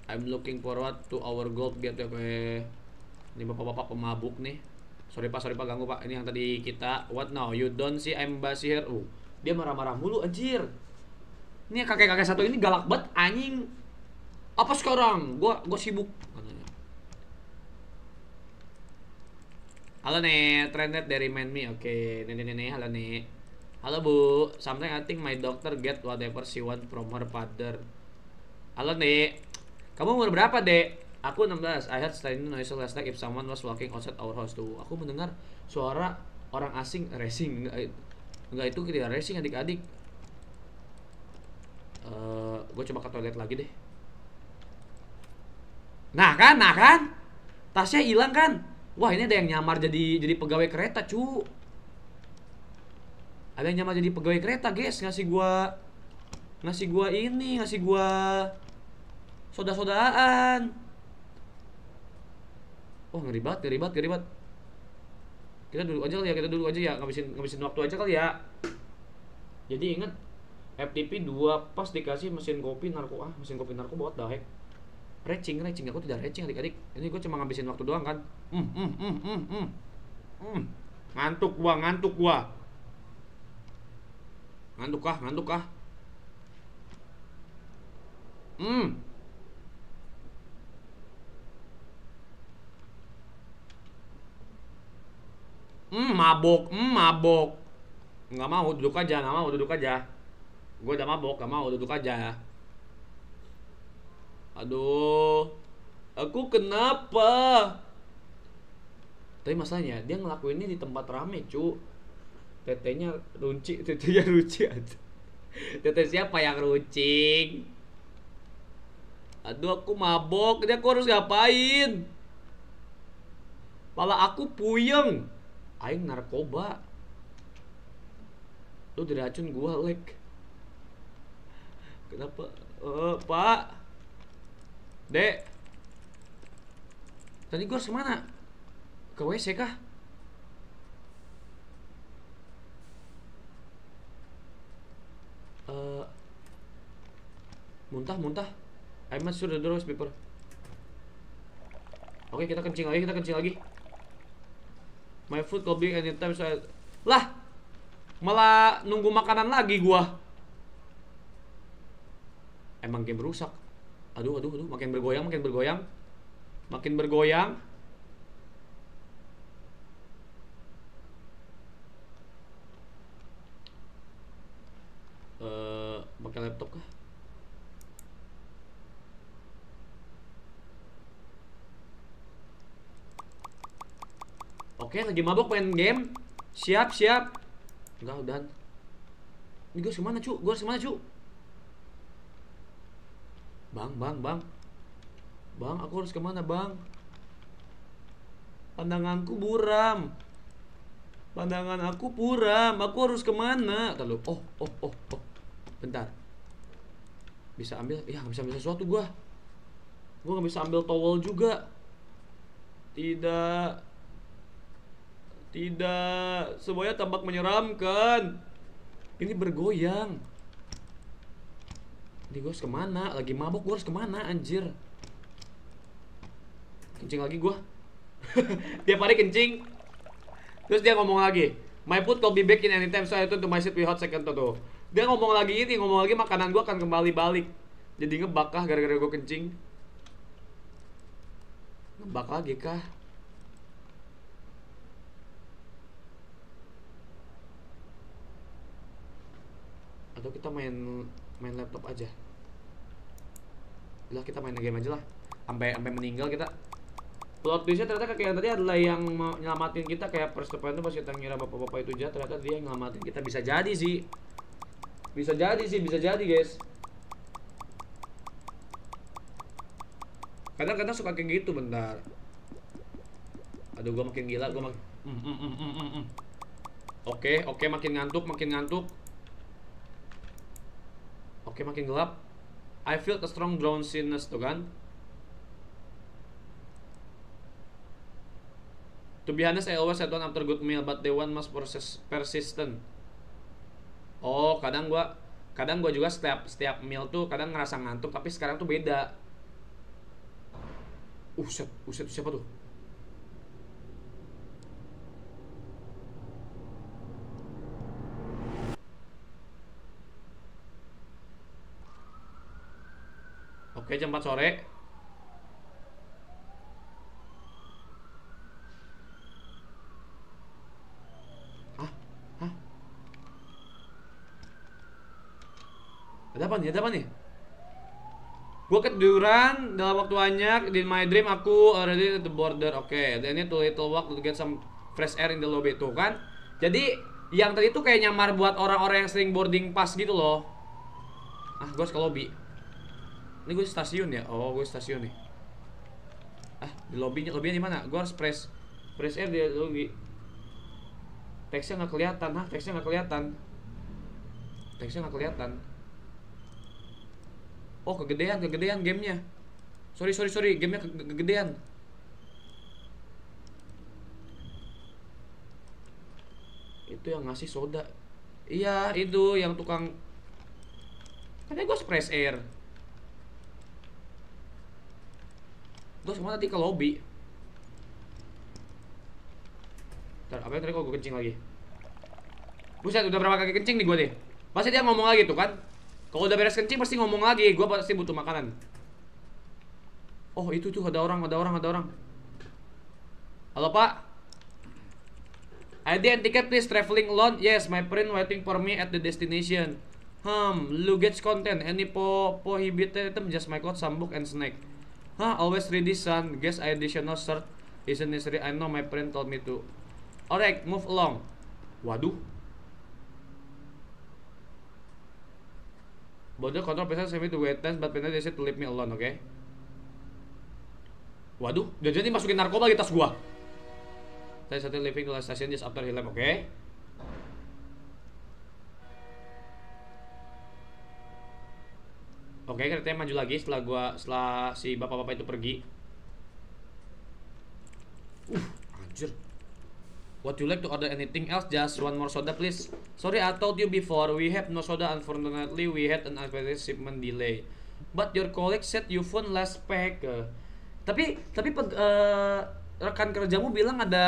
I'm looking forward to our gold get okay. ini bapak-bapak pemabuk nih. Sorry pak, sorry pak ganggu pak. Ini yang tadi kita. What now? You don't see I'm here. Uh, dia marah-marah mulu anjir. Ini kakek-kakek satu ini galak banget anjing apa sekarang? Gua gua sibuk. Halo nek. Trended dari man me. Oke. Okay. nenek nenek halo nek. Halo bu. Something I think my doctor get whatever she want from her father. Halo nek. Kamu umur berapa dek? Aku 16 I heard studying noise last night if someone was walking outside our house tuh. Aku mendengar suara orang asing racing. Enggak enggak itu kita racing adik-adik. Uh, gue coba ke toilet lagi deh Nah kan, nah kan? tasnya hilang kan? Wah ini ada yang nyamar jadi jadi pegawai kereta cu. Ada yang nyamar jadi pegawai kereta guys ngasih gua ngasih gua ini ngasih gua soda-sodaan. Wah ngeri banget ngeri banget ngeri banget. Kita duduk aja kali ya kita duduk aja ya. Ngabisin ngabisin waktu aja kali ya. Jadi ingat FTP 2 pas dikasih mesin kopi narko ah mesin kopi narko buat dah recing recing aku tidak recing adik-adik. Ini gue cuma ngabisin waktu doang kan? Hmm hmm hmm hmm hmm, hmm. ngantuk gua ngantuk gua. Ngantuk kah ngantuk kah hmm. Hmm mabok. Hmm mabok. Nggak mau duduk aja. Nggak mau duduk aja. Gue udah mabok gak mau duduk aja aduh aku kenapa? Tapi masalahnya dia ngelakuin ini di tempat rame cu. Tetenya runci <laughs> tetenya runci aja. Tete siapa yang runcing? Aduh aku mabok. Dia aku harus ngapain? Pala aku puyeng. Aing narkoba. Lu diracun gua lek. Kenapa? Uh, pak Dek. Tadi gue harus ke mana? Ke WC kah? Uh, muntah, muntah. I must sure the door. Oke, kita kencing lagi, kita kencing lagi. My food could be anytime so I... Lah! Malah nunggu makanan lagi gua. Emang game rusak. Aduh, aduh, aduh, makin bergoyang, makin bergoyang. Makin bergoyang. Pakai laptop kah? Oke, lagi mabok main game. Siap, siap. Enggak, udah. Ini gue ke mana, cu? Gue harus ke mana, cu? Bang, bang, bang. Bang, aku harus ke mana, bang? Pandanganku buram. Pandangan aku buram. Aku harus ke mana? Lalu, oh, oh, oh, oh. Bentar. Bisa ambil? Ya, bisa ambil sesuatu gua. Gua nggak bisa ambil towel juga. Tidak. Tidak. Semuanya tampak menyeramkan. Ini bergoyang. Ini gue harus ke mana? Lagi mabok gue harus ke mana anjir? Kencing lagi gue <laughs> Tiap hari kencing. Terus dia ngomong lagi My food will be back in anytime So I turn to my seat with hot second to Dia ngomong lagi ini Ngomong lagi makanan gue akan kembali balik. Jadi ngebak kah gara-gara gue kencing? Ngebak lagi kah? Atau kita main main laptop aja. Lah kita main game aja lah. Sampai sampai meninggal kita. Plot twistnya ternyata kayak tadi adalah yang nyelamatin kita kayak first itu pas kita ngira bapak-bapak itu jahat ternyata dia yang nyelamatin kita. Bisa jadi sih. Bisa jadi sih bisa jadi guys. Kadang-kadang suka kayak gitu bentar. Aduh gue makin gila gue makin mm, mm, mm, mm, mm, mm. oke oke makin ngantuk makin ngantuk oke makin gelap I feel a strong drowsiness tuh kan To be honest, I always had one after good meal, but the one must persist persistent. Oh, kadang gua kadang gua juga setiap setiap meal tuh kadang ngerasa ngantuk, tapi sekarang tuh beda. Uset, uset siapa tuh? Oke, jam 4 sore. Ada apa nih? Ada apa nih? Gue ketiduran dalam waktu banyak di my dream aku already at the border. Oke, okay. then need to little walk to get some fresh air in the lobby tuh kan. Jadi yang tadi tuh kayak nyamar buat orang-orang yang sering boarding pass gitu loh. Ah, gue ke lobby. Ini gue stasiun ya? Oh, gue stasiun nih. Ah, di lobbynya, lobbynya di mana? Gua harus press press R di lobby. Teksnya nggak kelihatan, ah, teksnya nggak kelihatan. Teksnya nggak kelihatan. Oh, kegedean, kegedean gamenya. Sorry, sorry, sorry, gamenya ke kegedean. Itu yang ngasih soda. Iya, itu yang tukang Katanya gue press air. Gue semua nanti ke lobby. Ntar, apa yang tadi kok gue kencing lagi? Buset, udah berapa kali kencing nih gue deh. Pasti dia ngomong lagi tuh kan? Kalau udah beres kencing pasti ngomong lagi. Gue pasti butuh makanan. Oh itu tuh ada orang, ada orang, ada orang. Halo pak. ID and ticket please traveling alone. Yes, my friend waiting for me at the destination. Hmm, luggage content. Any po prohibited item just my clothes, some book and snack. Huh, always ready son. Guess additional shirt isn't necessary. I know my friend told me to. Alright, move along. Waduh. Border control person send me to wait test, but then they said to leave me alone, oke? Okay? Waduh, jadi masukin narkoba di tas gua. Saya satu living the last station just after he left, oke? Okay? Oke, okay, kita maju lagi setelah gua setelah si bapak-bapak itu pergi. Uh, anjir. What you like to order anything else? Just one more soda please. Sorry, I told you before we have no soda. Unfortunately, we had an unexpected shipment delay. But your colleague said you found last pack. Uh, tapi tapi uh, rekan kerjamu bilang ada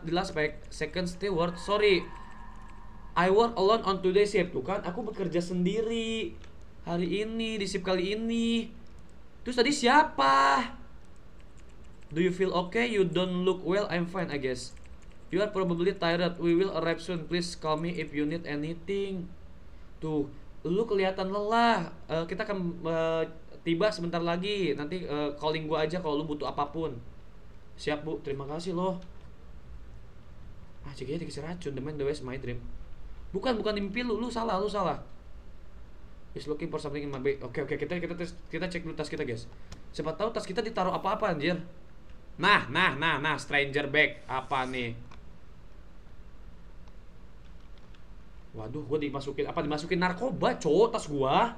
di last pack second steward. Sorry, I work alone on today's shift tuh kan. Aku bekerja sendiri hari ini di shift kali ini. Terus tadi siapa? Do you feel okay? You don't look well. I'm fine, I guess. You are probably tired. We will arrive soon. Please call me if you need anything. Tuh, lu kelihatan lelah. Uh, kita akan uh, tiba sebentar lagi. Nanti uh, calling gua aja kalau lu butuh apa pun. Siap, Bu. Terima kasih loh. Ah, ceknya dikasih racun. The man the my dream. Bukan, bukan mimpi lu. Lu salah, lu salah. Is looking for something in my bag. Oke, oke. Kita kita kita cek dulu tas kita, guys. Siapa tahu tas kita ditaruh apa-apa anjir. Nah, nah, nah, nah, stranger bag. Apa nih? Waduh, gue dimasukin apa dimasukin narkoba, cowok tas gua.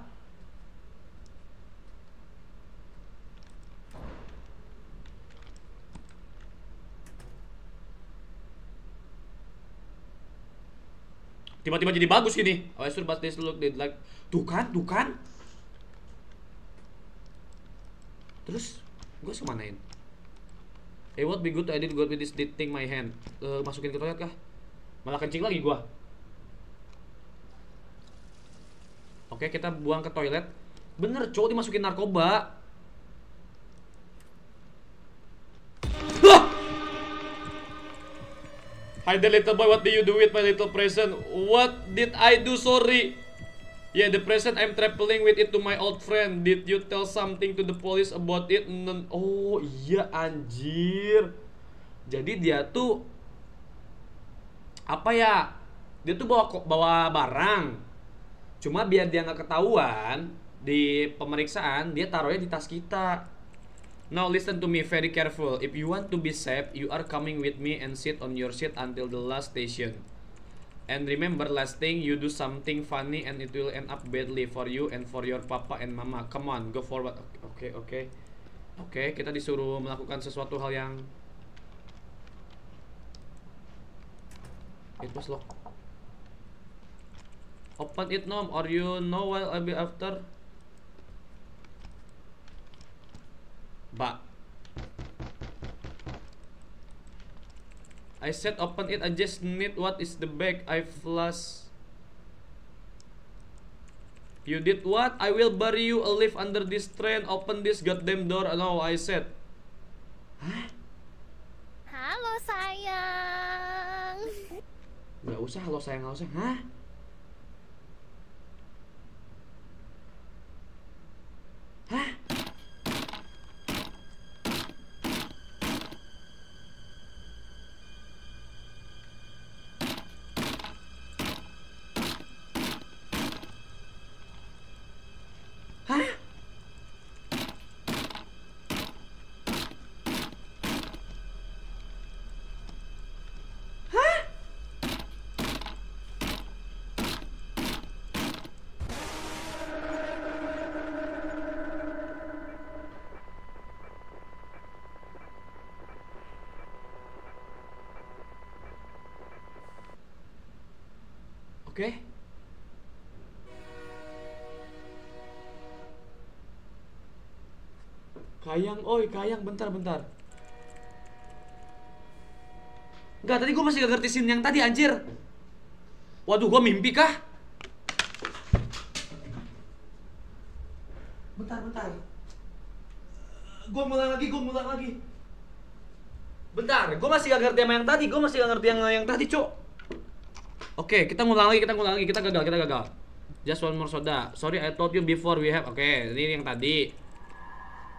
Tiba-tiba jadi bagus gini. Oh, sur but this look did like tuh kan, tuh kan. Terus gue semanain? Hey, what be good I did good with this thing my hand. Uh, masukin ke toilet kah? Malah kencing lagi gua. Oke, kita buang ke toilet. Bener, cowok dimasukin narkoba. Hi the little boy, what do you do with my little present? What did I do? Sorry. Yeah, the present I'm traveling with it to my old friend. Did you tell something to the police about it? Oh iya anjir. Jadi dia tuh apa ya? Dia tuh bawa bawa barang. Cuma biar dia nggak ketahuan di pemeriksaan, dia taruhnya di tas kita. Now listen to me very careful. If you want to be safe, you are coming with me and sit on your seat until the last station. And remember last thing, you do something funny and it will end up badly for you and for your papa and mama. Come on, go forward. Oke, okay, oke. Okay. Oke, okay, kita disuruh melakukan sesuatu hal yang It was locked. Open it nom or you know what I'll be after. Ba. I said open it. I just need what is the bag. I flush. You did what? I will bury you alive under this train. Open this goddamn door. No, I said. Hah? Halo sayang. Gak usah halo sayang, halo sayang. Hah? Hah? Oke. Kayang, oi, kayang, bentar, bentar. Enggak, tadi gue masih gak ngerti scene yang tadi, anjir. Waduh, gue mimpi kah? Bentar, bentar. Gue ngulang lagi, gue ngulang lagi. Bentar, gue masih gak ngerti sama yang tadi. Gue masih gak ngerti yang yang tadi, cok. Oke, kita ngulang lagi, kita ngulang lagi. Kita gagal, kita gagal. Just one more soda. Sorry, I told you before we have. Oke, ini yang tadi.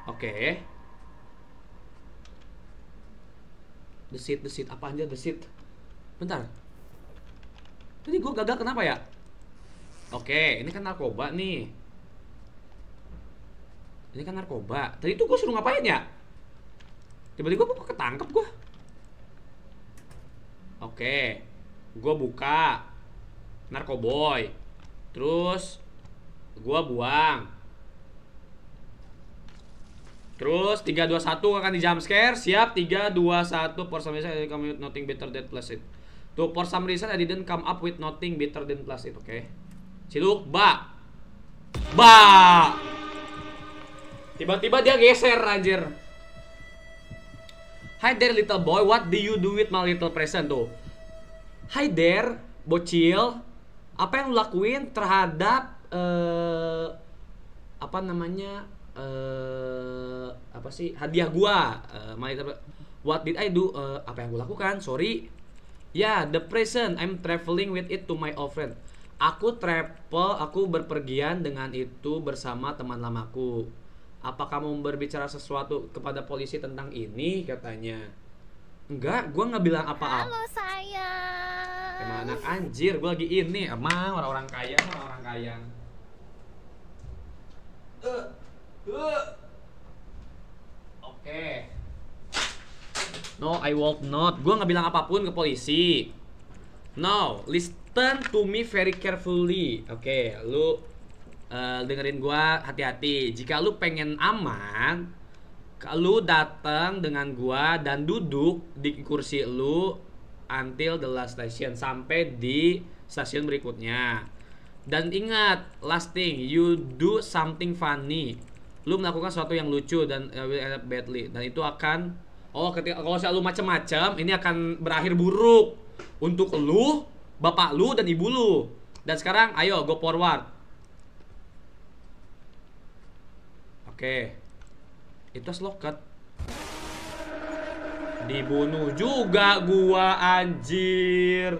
Oke. The seat, the seat. Apa aja the seat? Bentar. Tadi gue gagal kenapa ya? Oke, ini kan narkoba nih. Ini kan narkoba. Tadi tuh gue suruh ngapain ya? Tiba-tiba gue ketangkep gue. Oke, gue buka narkoboy. Terus gue buang. Terus 3 2 1 akan di jump scare. Siap 3 2 1 for some reason I didn't come with nothing better than plus it. Tuh for some reason I didn't come up with nothing better than plus it. Oke. Okay. Ciluk ba. Ba. Tiba-tiba dia geser anjir. Hi there little boy, what do you do with my little present tuh? Hi there, bocil. Apa yang lu lakuin terhadap eh apa namanya? eh apa sih hadiah gua? Uh, what did I do? Eh, apa yang gua lakukan? Sorry. Ya the present I'm traveling with it to my old friend. Aku travel aku berpergian dengan itu bersama teman lamaku. Apa kamu berbicara sesuatu kepada polisi tentang ini? Katanya. Enggak gua nggak bilang apa-apa. Halo sayang. Emang anak anjir, gue lagi ini emang orang-orang kaya, orang-orang kaya. Eh, eh. Oke. No, I will not. Gue nggak bilang apa pun ke polisi. No, listen to me very carefully. Oke, lu eh, dengerin gua hati-hati. Jika lu pengen aman, lu datang dengan gua dan duduk di kursi lu until the last station sampai di stasiun berikutnya. Dan ingat, last thing, you do something funny. Lu melakukan sesuatu yang lucu dan uh, will end up badly dan itu akan oh ketika kalau misalnya lu macam-macam ini akan berakhir buruk untuk lu, bapak lu dan ibu lu. Dan sekarang ayo go forward. Oke. Itu sloket. Dibunuh juga gua anjir.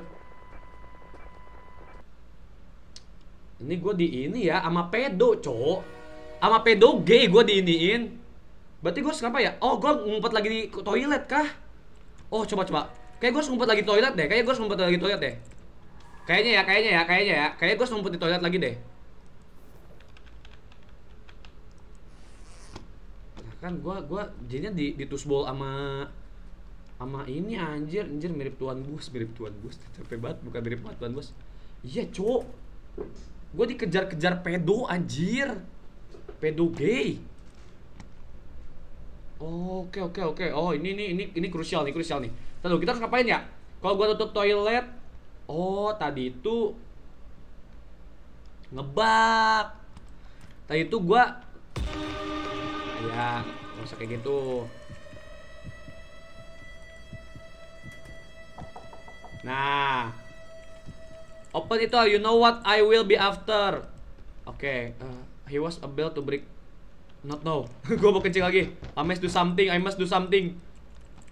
Ini gua di ini ya sama pedo, Cok. Sama pedo gay gua diiniin. Berarti gua harus ngapa ya? Oh, gua ngumpet lagi di toilet kah? Oh, coba coba. Kayak gua ngumpet lagi toilet deh. Kayaknya gua ngumpet lagi toilet deh. Kayaknya ya, kayaknya ya, kayaknya ya. Kayaknya gua ngumpet di toilet lagi deh. Nah, kan gua gua jadinya di di tusbol sama sama ini anjir. Anjir mirip tuan bos mirip tuan bos <laughs> capek banget bukan mirip banget tuan bos iya cok gue dikejar-kejar pedo anjir. Pedo gay. Oke oke oke. Oh ini ini ini ini krusial nih krusial nih. Lalu kita harus ngapain ya? Kalau gue tutup toilet oh tadi itu ngebak. Tadi itu gue ya nggak usah kayak gitu Nah, open itu. You know what I will be after. Oke, uh, he was able to break. Not no. <laughs> Gue mau kencing lagi. I must do something. I must do something.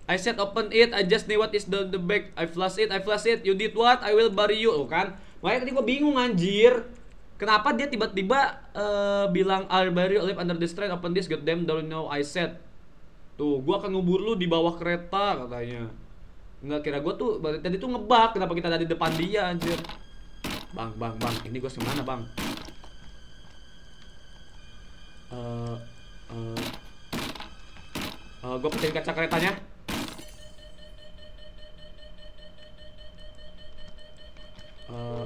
I said open it. I just knew what is the the bag. I flash it. I flash it. You did what? I will bury you. Oh, kan? Makanya tadi gue bingung anjir. Kenapa dia tiba-tiba eh, bilang I'll bury you alive under the strain. Open this. God damn. Don't know. I said. Tuh, gue akan ngubur lu di bawah kereta katanya. Nggak kira gue tuh tadi tuh ngebak kenapa kita ada di depan dia anjir. Bang, bang, bang, ini gue ke mana bang? Eh, eh, eh, gue pecahin kaca keretanya. Eh,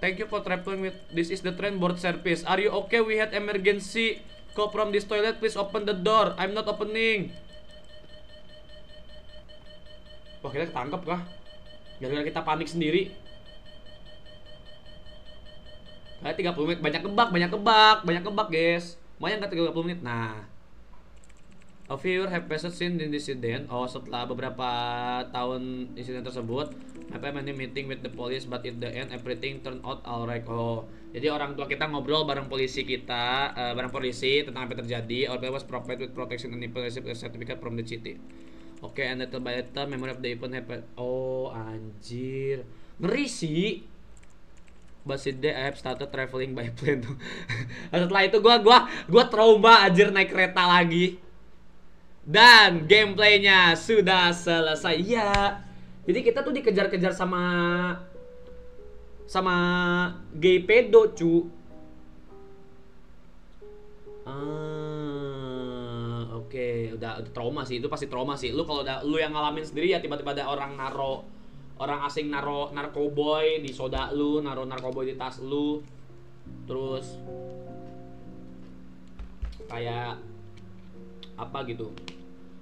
thank you for traveling with this is the train board service. Are you okay? We had emergency call from this toilet. Please open the door. I'm not opening. Wah kita ketangkep kah? gara-gara kita panik sendiri kayak 30 menit banyak kebak banyak kebak banyak kebak guys lumayan kan 30 menit nah A viewer have passed in this incident. Oh, setelah beberapa tahun insiden tersebut, my family meeting with the police, but at the end everything turned out alright. Oh, jadi orang tua kita ngobrol bareng polisi kita, uh, bareng polisi tentang apa yang terjadi. Our was provided with protection and police certificate from the city. Oke, okay, and little by little, memory of the event happened. Oh, anjir. Ngeri sih. But I have started traveling by plane tuh. <laughs> Setelah itu gua gua gua trauma anjir naik kereta lagi. Dan gameplaynya sudah selesai. Ya. Jadi kita tuh dikejar-kejar sama sama gay cu. Ah, oke, udah, udah trauma sih. Itu pasti trauma sih. Lu kalau udah lu yang ngalamin sendiri ya tiba-tiba ada orang naro orang asing naro narkoboy di soda lu, naro narkoboy di tas lu. Terus kayak apa gitu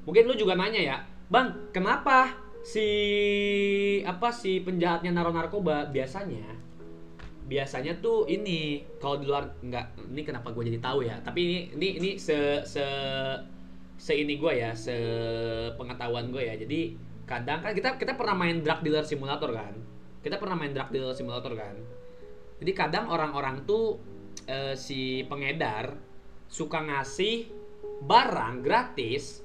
mungkin lu juga nanya ya bang kenapa si apa si penjahatnya naro narkoba biasanya biasanya tuh ini kalau di luar nggak ini kenapa gue jadi tahu ya tapi ini ini ini se se se ini gue ya se pengetahuan gue ya jadi kadang kan kita kita pernah main drug dealer simulator kan kita pernah main drug dealer simulator kan jadi kadang orang-orang tuh e, si pengedar suka ngasih barang gratis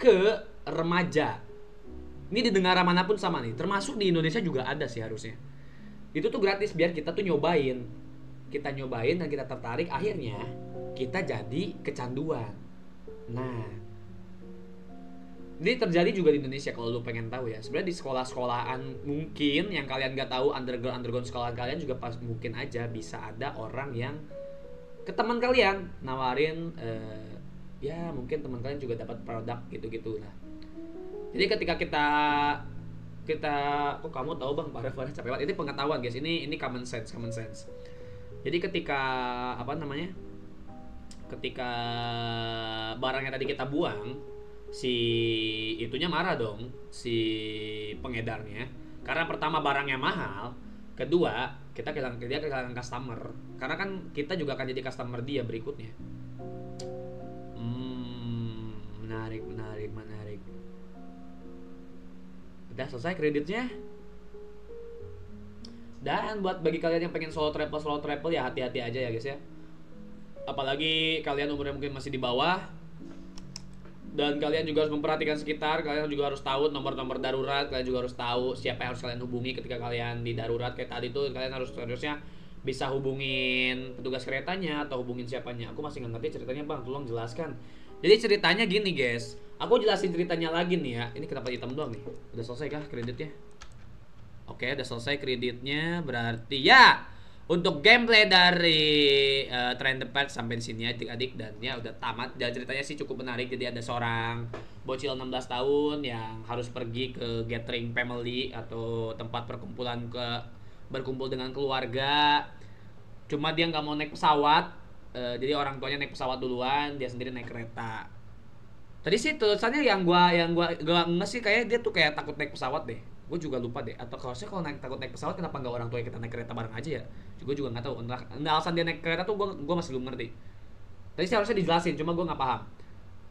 ke remaja. Ini di negara mana pun sama nih, termasuk di Indonesia juga ada sih harusnya. Itu tuh gratis biar kita tuh nyobain. Kita nyobain dan kita tertarik, akhirnya kita jadi kecanduan. Nah, ini terjadi juga di Indonesia kalau lu pengen tahu ya. Sebenarnya di sekolah-sekolahan mungkin yang kalian gak tahu underground underground sekolah kalian juga pas mungkin aja bisa ada orang yang ke teman kalian nawarin uh, ya mungkin teman kalian juga dapat produk gitu-gitu lah. Jadi ketika kita kita kok kamu tahu bang pada pada capek banget. Ini pengetahuan guys. Ini ini common sense common sense. Jadi ketika apa namanya ketika barangnya tadi kita buang si itunya marah dong si pengedarnya. Karena pertama barangnya mahal kedua kita kehilangan dia kehilangan customer. Karena kan kita juga akan jadi customer dia berikutnya. Menarik menarik menarik. Udah selesai kreditnya? Dan buat bagi kalian yang pengen solo travel solo travel ya hati-hati aja ya guys ya. Apalagi kalian umurnya mungkin masih di bawah dan kalian juga harus memperhatikan sekitar kalian juga harus tahu nomor-nomor darurat kalian juga harus tahu siapa yang harus kalian hubungi ketika kalian di darurat kayak tadi tuh kalian harus harusnya bisa hubungin petugas keretanya atau hubungin siapanya aku masih nggak ngerti ceritanya bang tolong jelaskan jadi ceritanya gini guys, aku jelasin ceritanya lagi nih ya. Ini kenapa hitam doang nih? Udah selesai kah kreditnya? Oke, udah selesai kreditnya. Berarti ya untuk gameplay dari uh, Trend the Pet sampai di sini ya adik-adik dan ya udah tamat. Dan ceritanya sih cukup menarik. Jadi ada seorang bocil 16 tahun yang harus pergi ke gathering family atau tempat perkumpulan ke berkumpul dengan keluarga. Cuma dia nggak mau naik pesawat uh, jadi orang tuanya naik pesawat duluan dia sendiri naik kereta tadi sih tulisannya yang gua yang gua gua nggak sih kayak dia tuh kayak takut naik pesawat deh gue juga lupa deh. Atau kalau kalau naik takut naik pesawat kenapa nggak orang tua kita naik kereta bareng aja ya? Gue juga nggak tahu. Entah, entah alasan dia naik kereta tuh gue gue masih belum ngerti. Tadi sih harusnya dijelasin cuma gue nggak paham.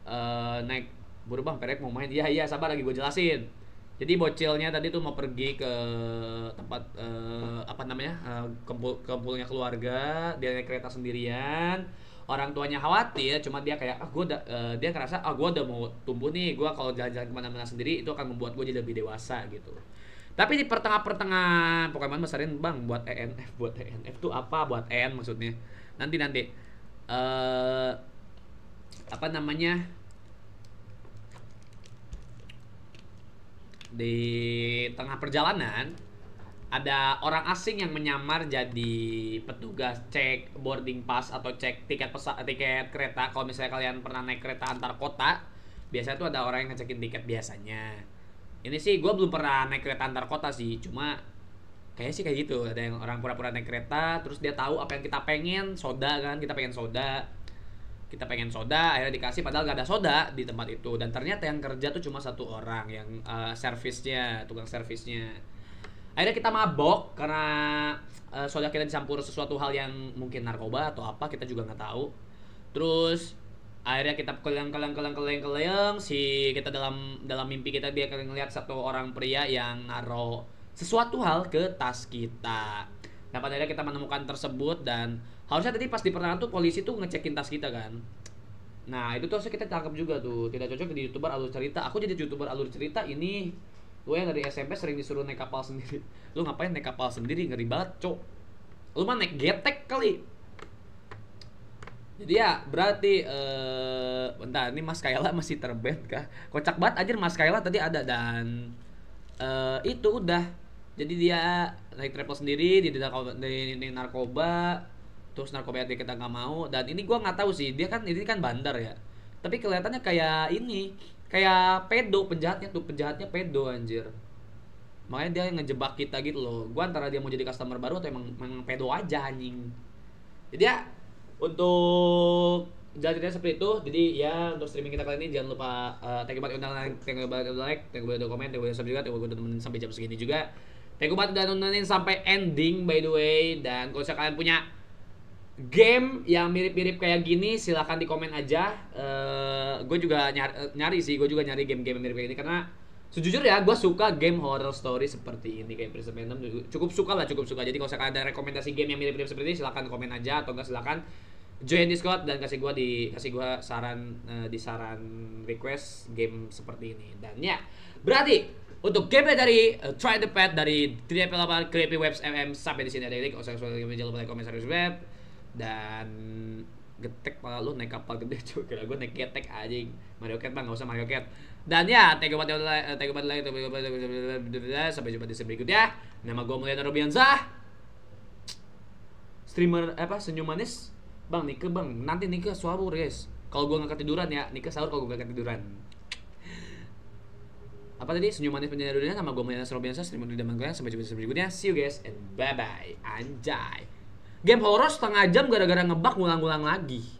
Uh, naik buru bang perek mau main. Iya iya sabar lagi gue jelasin. Jadi bocilnya tadi tuh mau pergi ke tempat uh, apa namanya uh, kempul kempulnya keluarga dia naik kereta sendirian orang tuanya khawatir cuma dia kayak ah gue uh, dia ngerasa ah gue udah mau tumbuh nih gue kalau jalan-jalan ke mana-mana sendiri itu akan membuat gue jadi lebih dewasa gitu. Tapi di pertengah-pertengah Pokemon besarin bang buat ENF buat ENF tuh apa? Buat EN maksudnya? Nanti nanti uh, apa namanya? Di tengah perjalanan ada orang asing yang menyamar jadi petugas cek boarding pass atau cek tiket pesa tiket kereta. Kalau misalnya kalian pernah naik kereta antar kota biasanya tuh ada orang yang ngecekin tiket biasanya. Ini sih gue belum pernah naik kereta antar kota sih. Cuma kayak sih kayak gitu. Ada yang orang pura-pura naik kereta terus dia tahu apa yang kita pengen. Soda kan kita pengen soda. Kita pengen soda akhirnya dikasih padahal gak ada soda di tempat itu. Dan ternyata yang kerja tuh cuma satu orang yang uh, servisnya tukang servisnya akhirnya kita mabok karena uh, soalnya kita dicampur sesuatu hal yang mungkin narkoba atau apa kita juga nggak tahu. Terus akhirnya kita keleng keleng keleng keleng keleng si kita dalam dalam mimpi kita dia ngeliat satu orang pria yang naro sesuatu hal ke tas kita. Nah pada akhirnya kita menemukan tersebut dan harusnya tadi pas di pertengahan tuh polisi tuh ngecekin tas kita kan. Nah itu tuh harusnya kita tangkap juga tuh. Tidak cocok jadi youtuber alur cerita. Aku jadi youtuber alur cerita ini lu yang dari SMP sering disuruh naik kapal sendiri. <laughs> Lu ngapain naik kapal sendiri? Ngeri banget cok. Lu mah naik getek kali. Jadi ya berarti uh, bentar ini Mas Kayla masih terbed kah? Kocak banget aja Mas Kayla tadi ada dan uh, itu udah. Jadi dia naik travel sendiri di, di, di, di narkoba terus narkoba dia kita nggak mau. Dan ini gue nggak tahu sih dia kan ini kan bandar ya. Tapi kelihatannya kayak ini kayak pedo penjahatnya tuh penjahatnya pedo anjir. Makanya dia ngejebak kita gitu loh. Gue antara dia mau jadi customer baru atau emang, emang pedo aja anjing. Jadi ya untuk jadi seperti itu. Jadi ya untuk streaming kita kali ini jangan lupa uh, thank you banget udah like thank you banget udah like thank you banget udah komen thank you banget subscribe thank you banget udah temenin sampai jam segini juga. Thank you banget udah nontonin sampai ending by the way. Dan kalau kalian punya game yang mirip-mirip kayak gini silahkan di komen aja. Uh, eh, gue juga nyari, nyari sih gue juga nyari game-game mirip kayak gini. Karena sejujurnya gue suka game horror story seperti ini kayak Prison Phantom cukup suka lah cukup suka. Jadi kalau ada rekomendasi game yang mirip-mirip seperti ini silahkan komen aja. Atau enggak silahkan join Discord dan kasih gue di kasih gue saran uh, di saran request game seperti ini. Dan ya berarti untuk gameplay dari uh, Try the Pet dari 3 Creepy Webs MM sampai di sini ada link. Usah usah jangan lupa like, comment, subscribe dan getek pala lu naik kapal gede <laughs> cuy kira gue naik ketek aja Mario Kart bang gak usah Mario Kart. Dan ya thank you banget thank you banget sampai jumpa di video berikutnya. Nama gue Mulyana Robiansa streamer apa senyum manis? Bang Nike bang. Nanti Nike sahur guys. Kalau gue nggak ketiduran ya Nike sahur kalau gue nggak ketiduran. Apa tadi? Senyum manis penyanyi dunia nama gue Mulyana Robiansa streamer di dalam kalian sampai jumpa di video berikutnya. See you guys and bye bye anjay game horror setengah jam gara-gara ngebak ngulang-ngulang lagi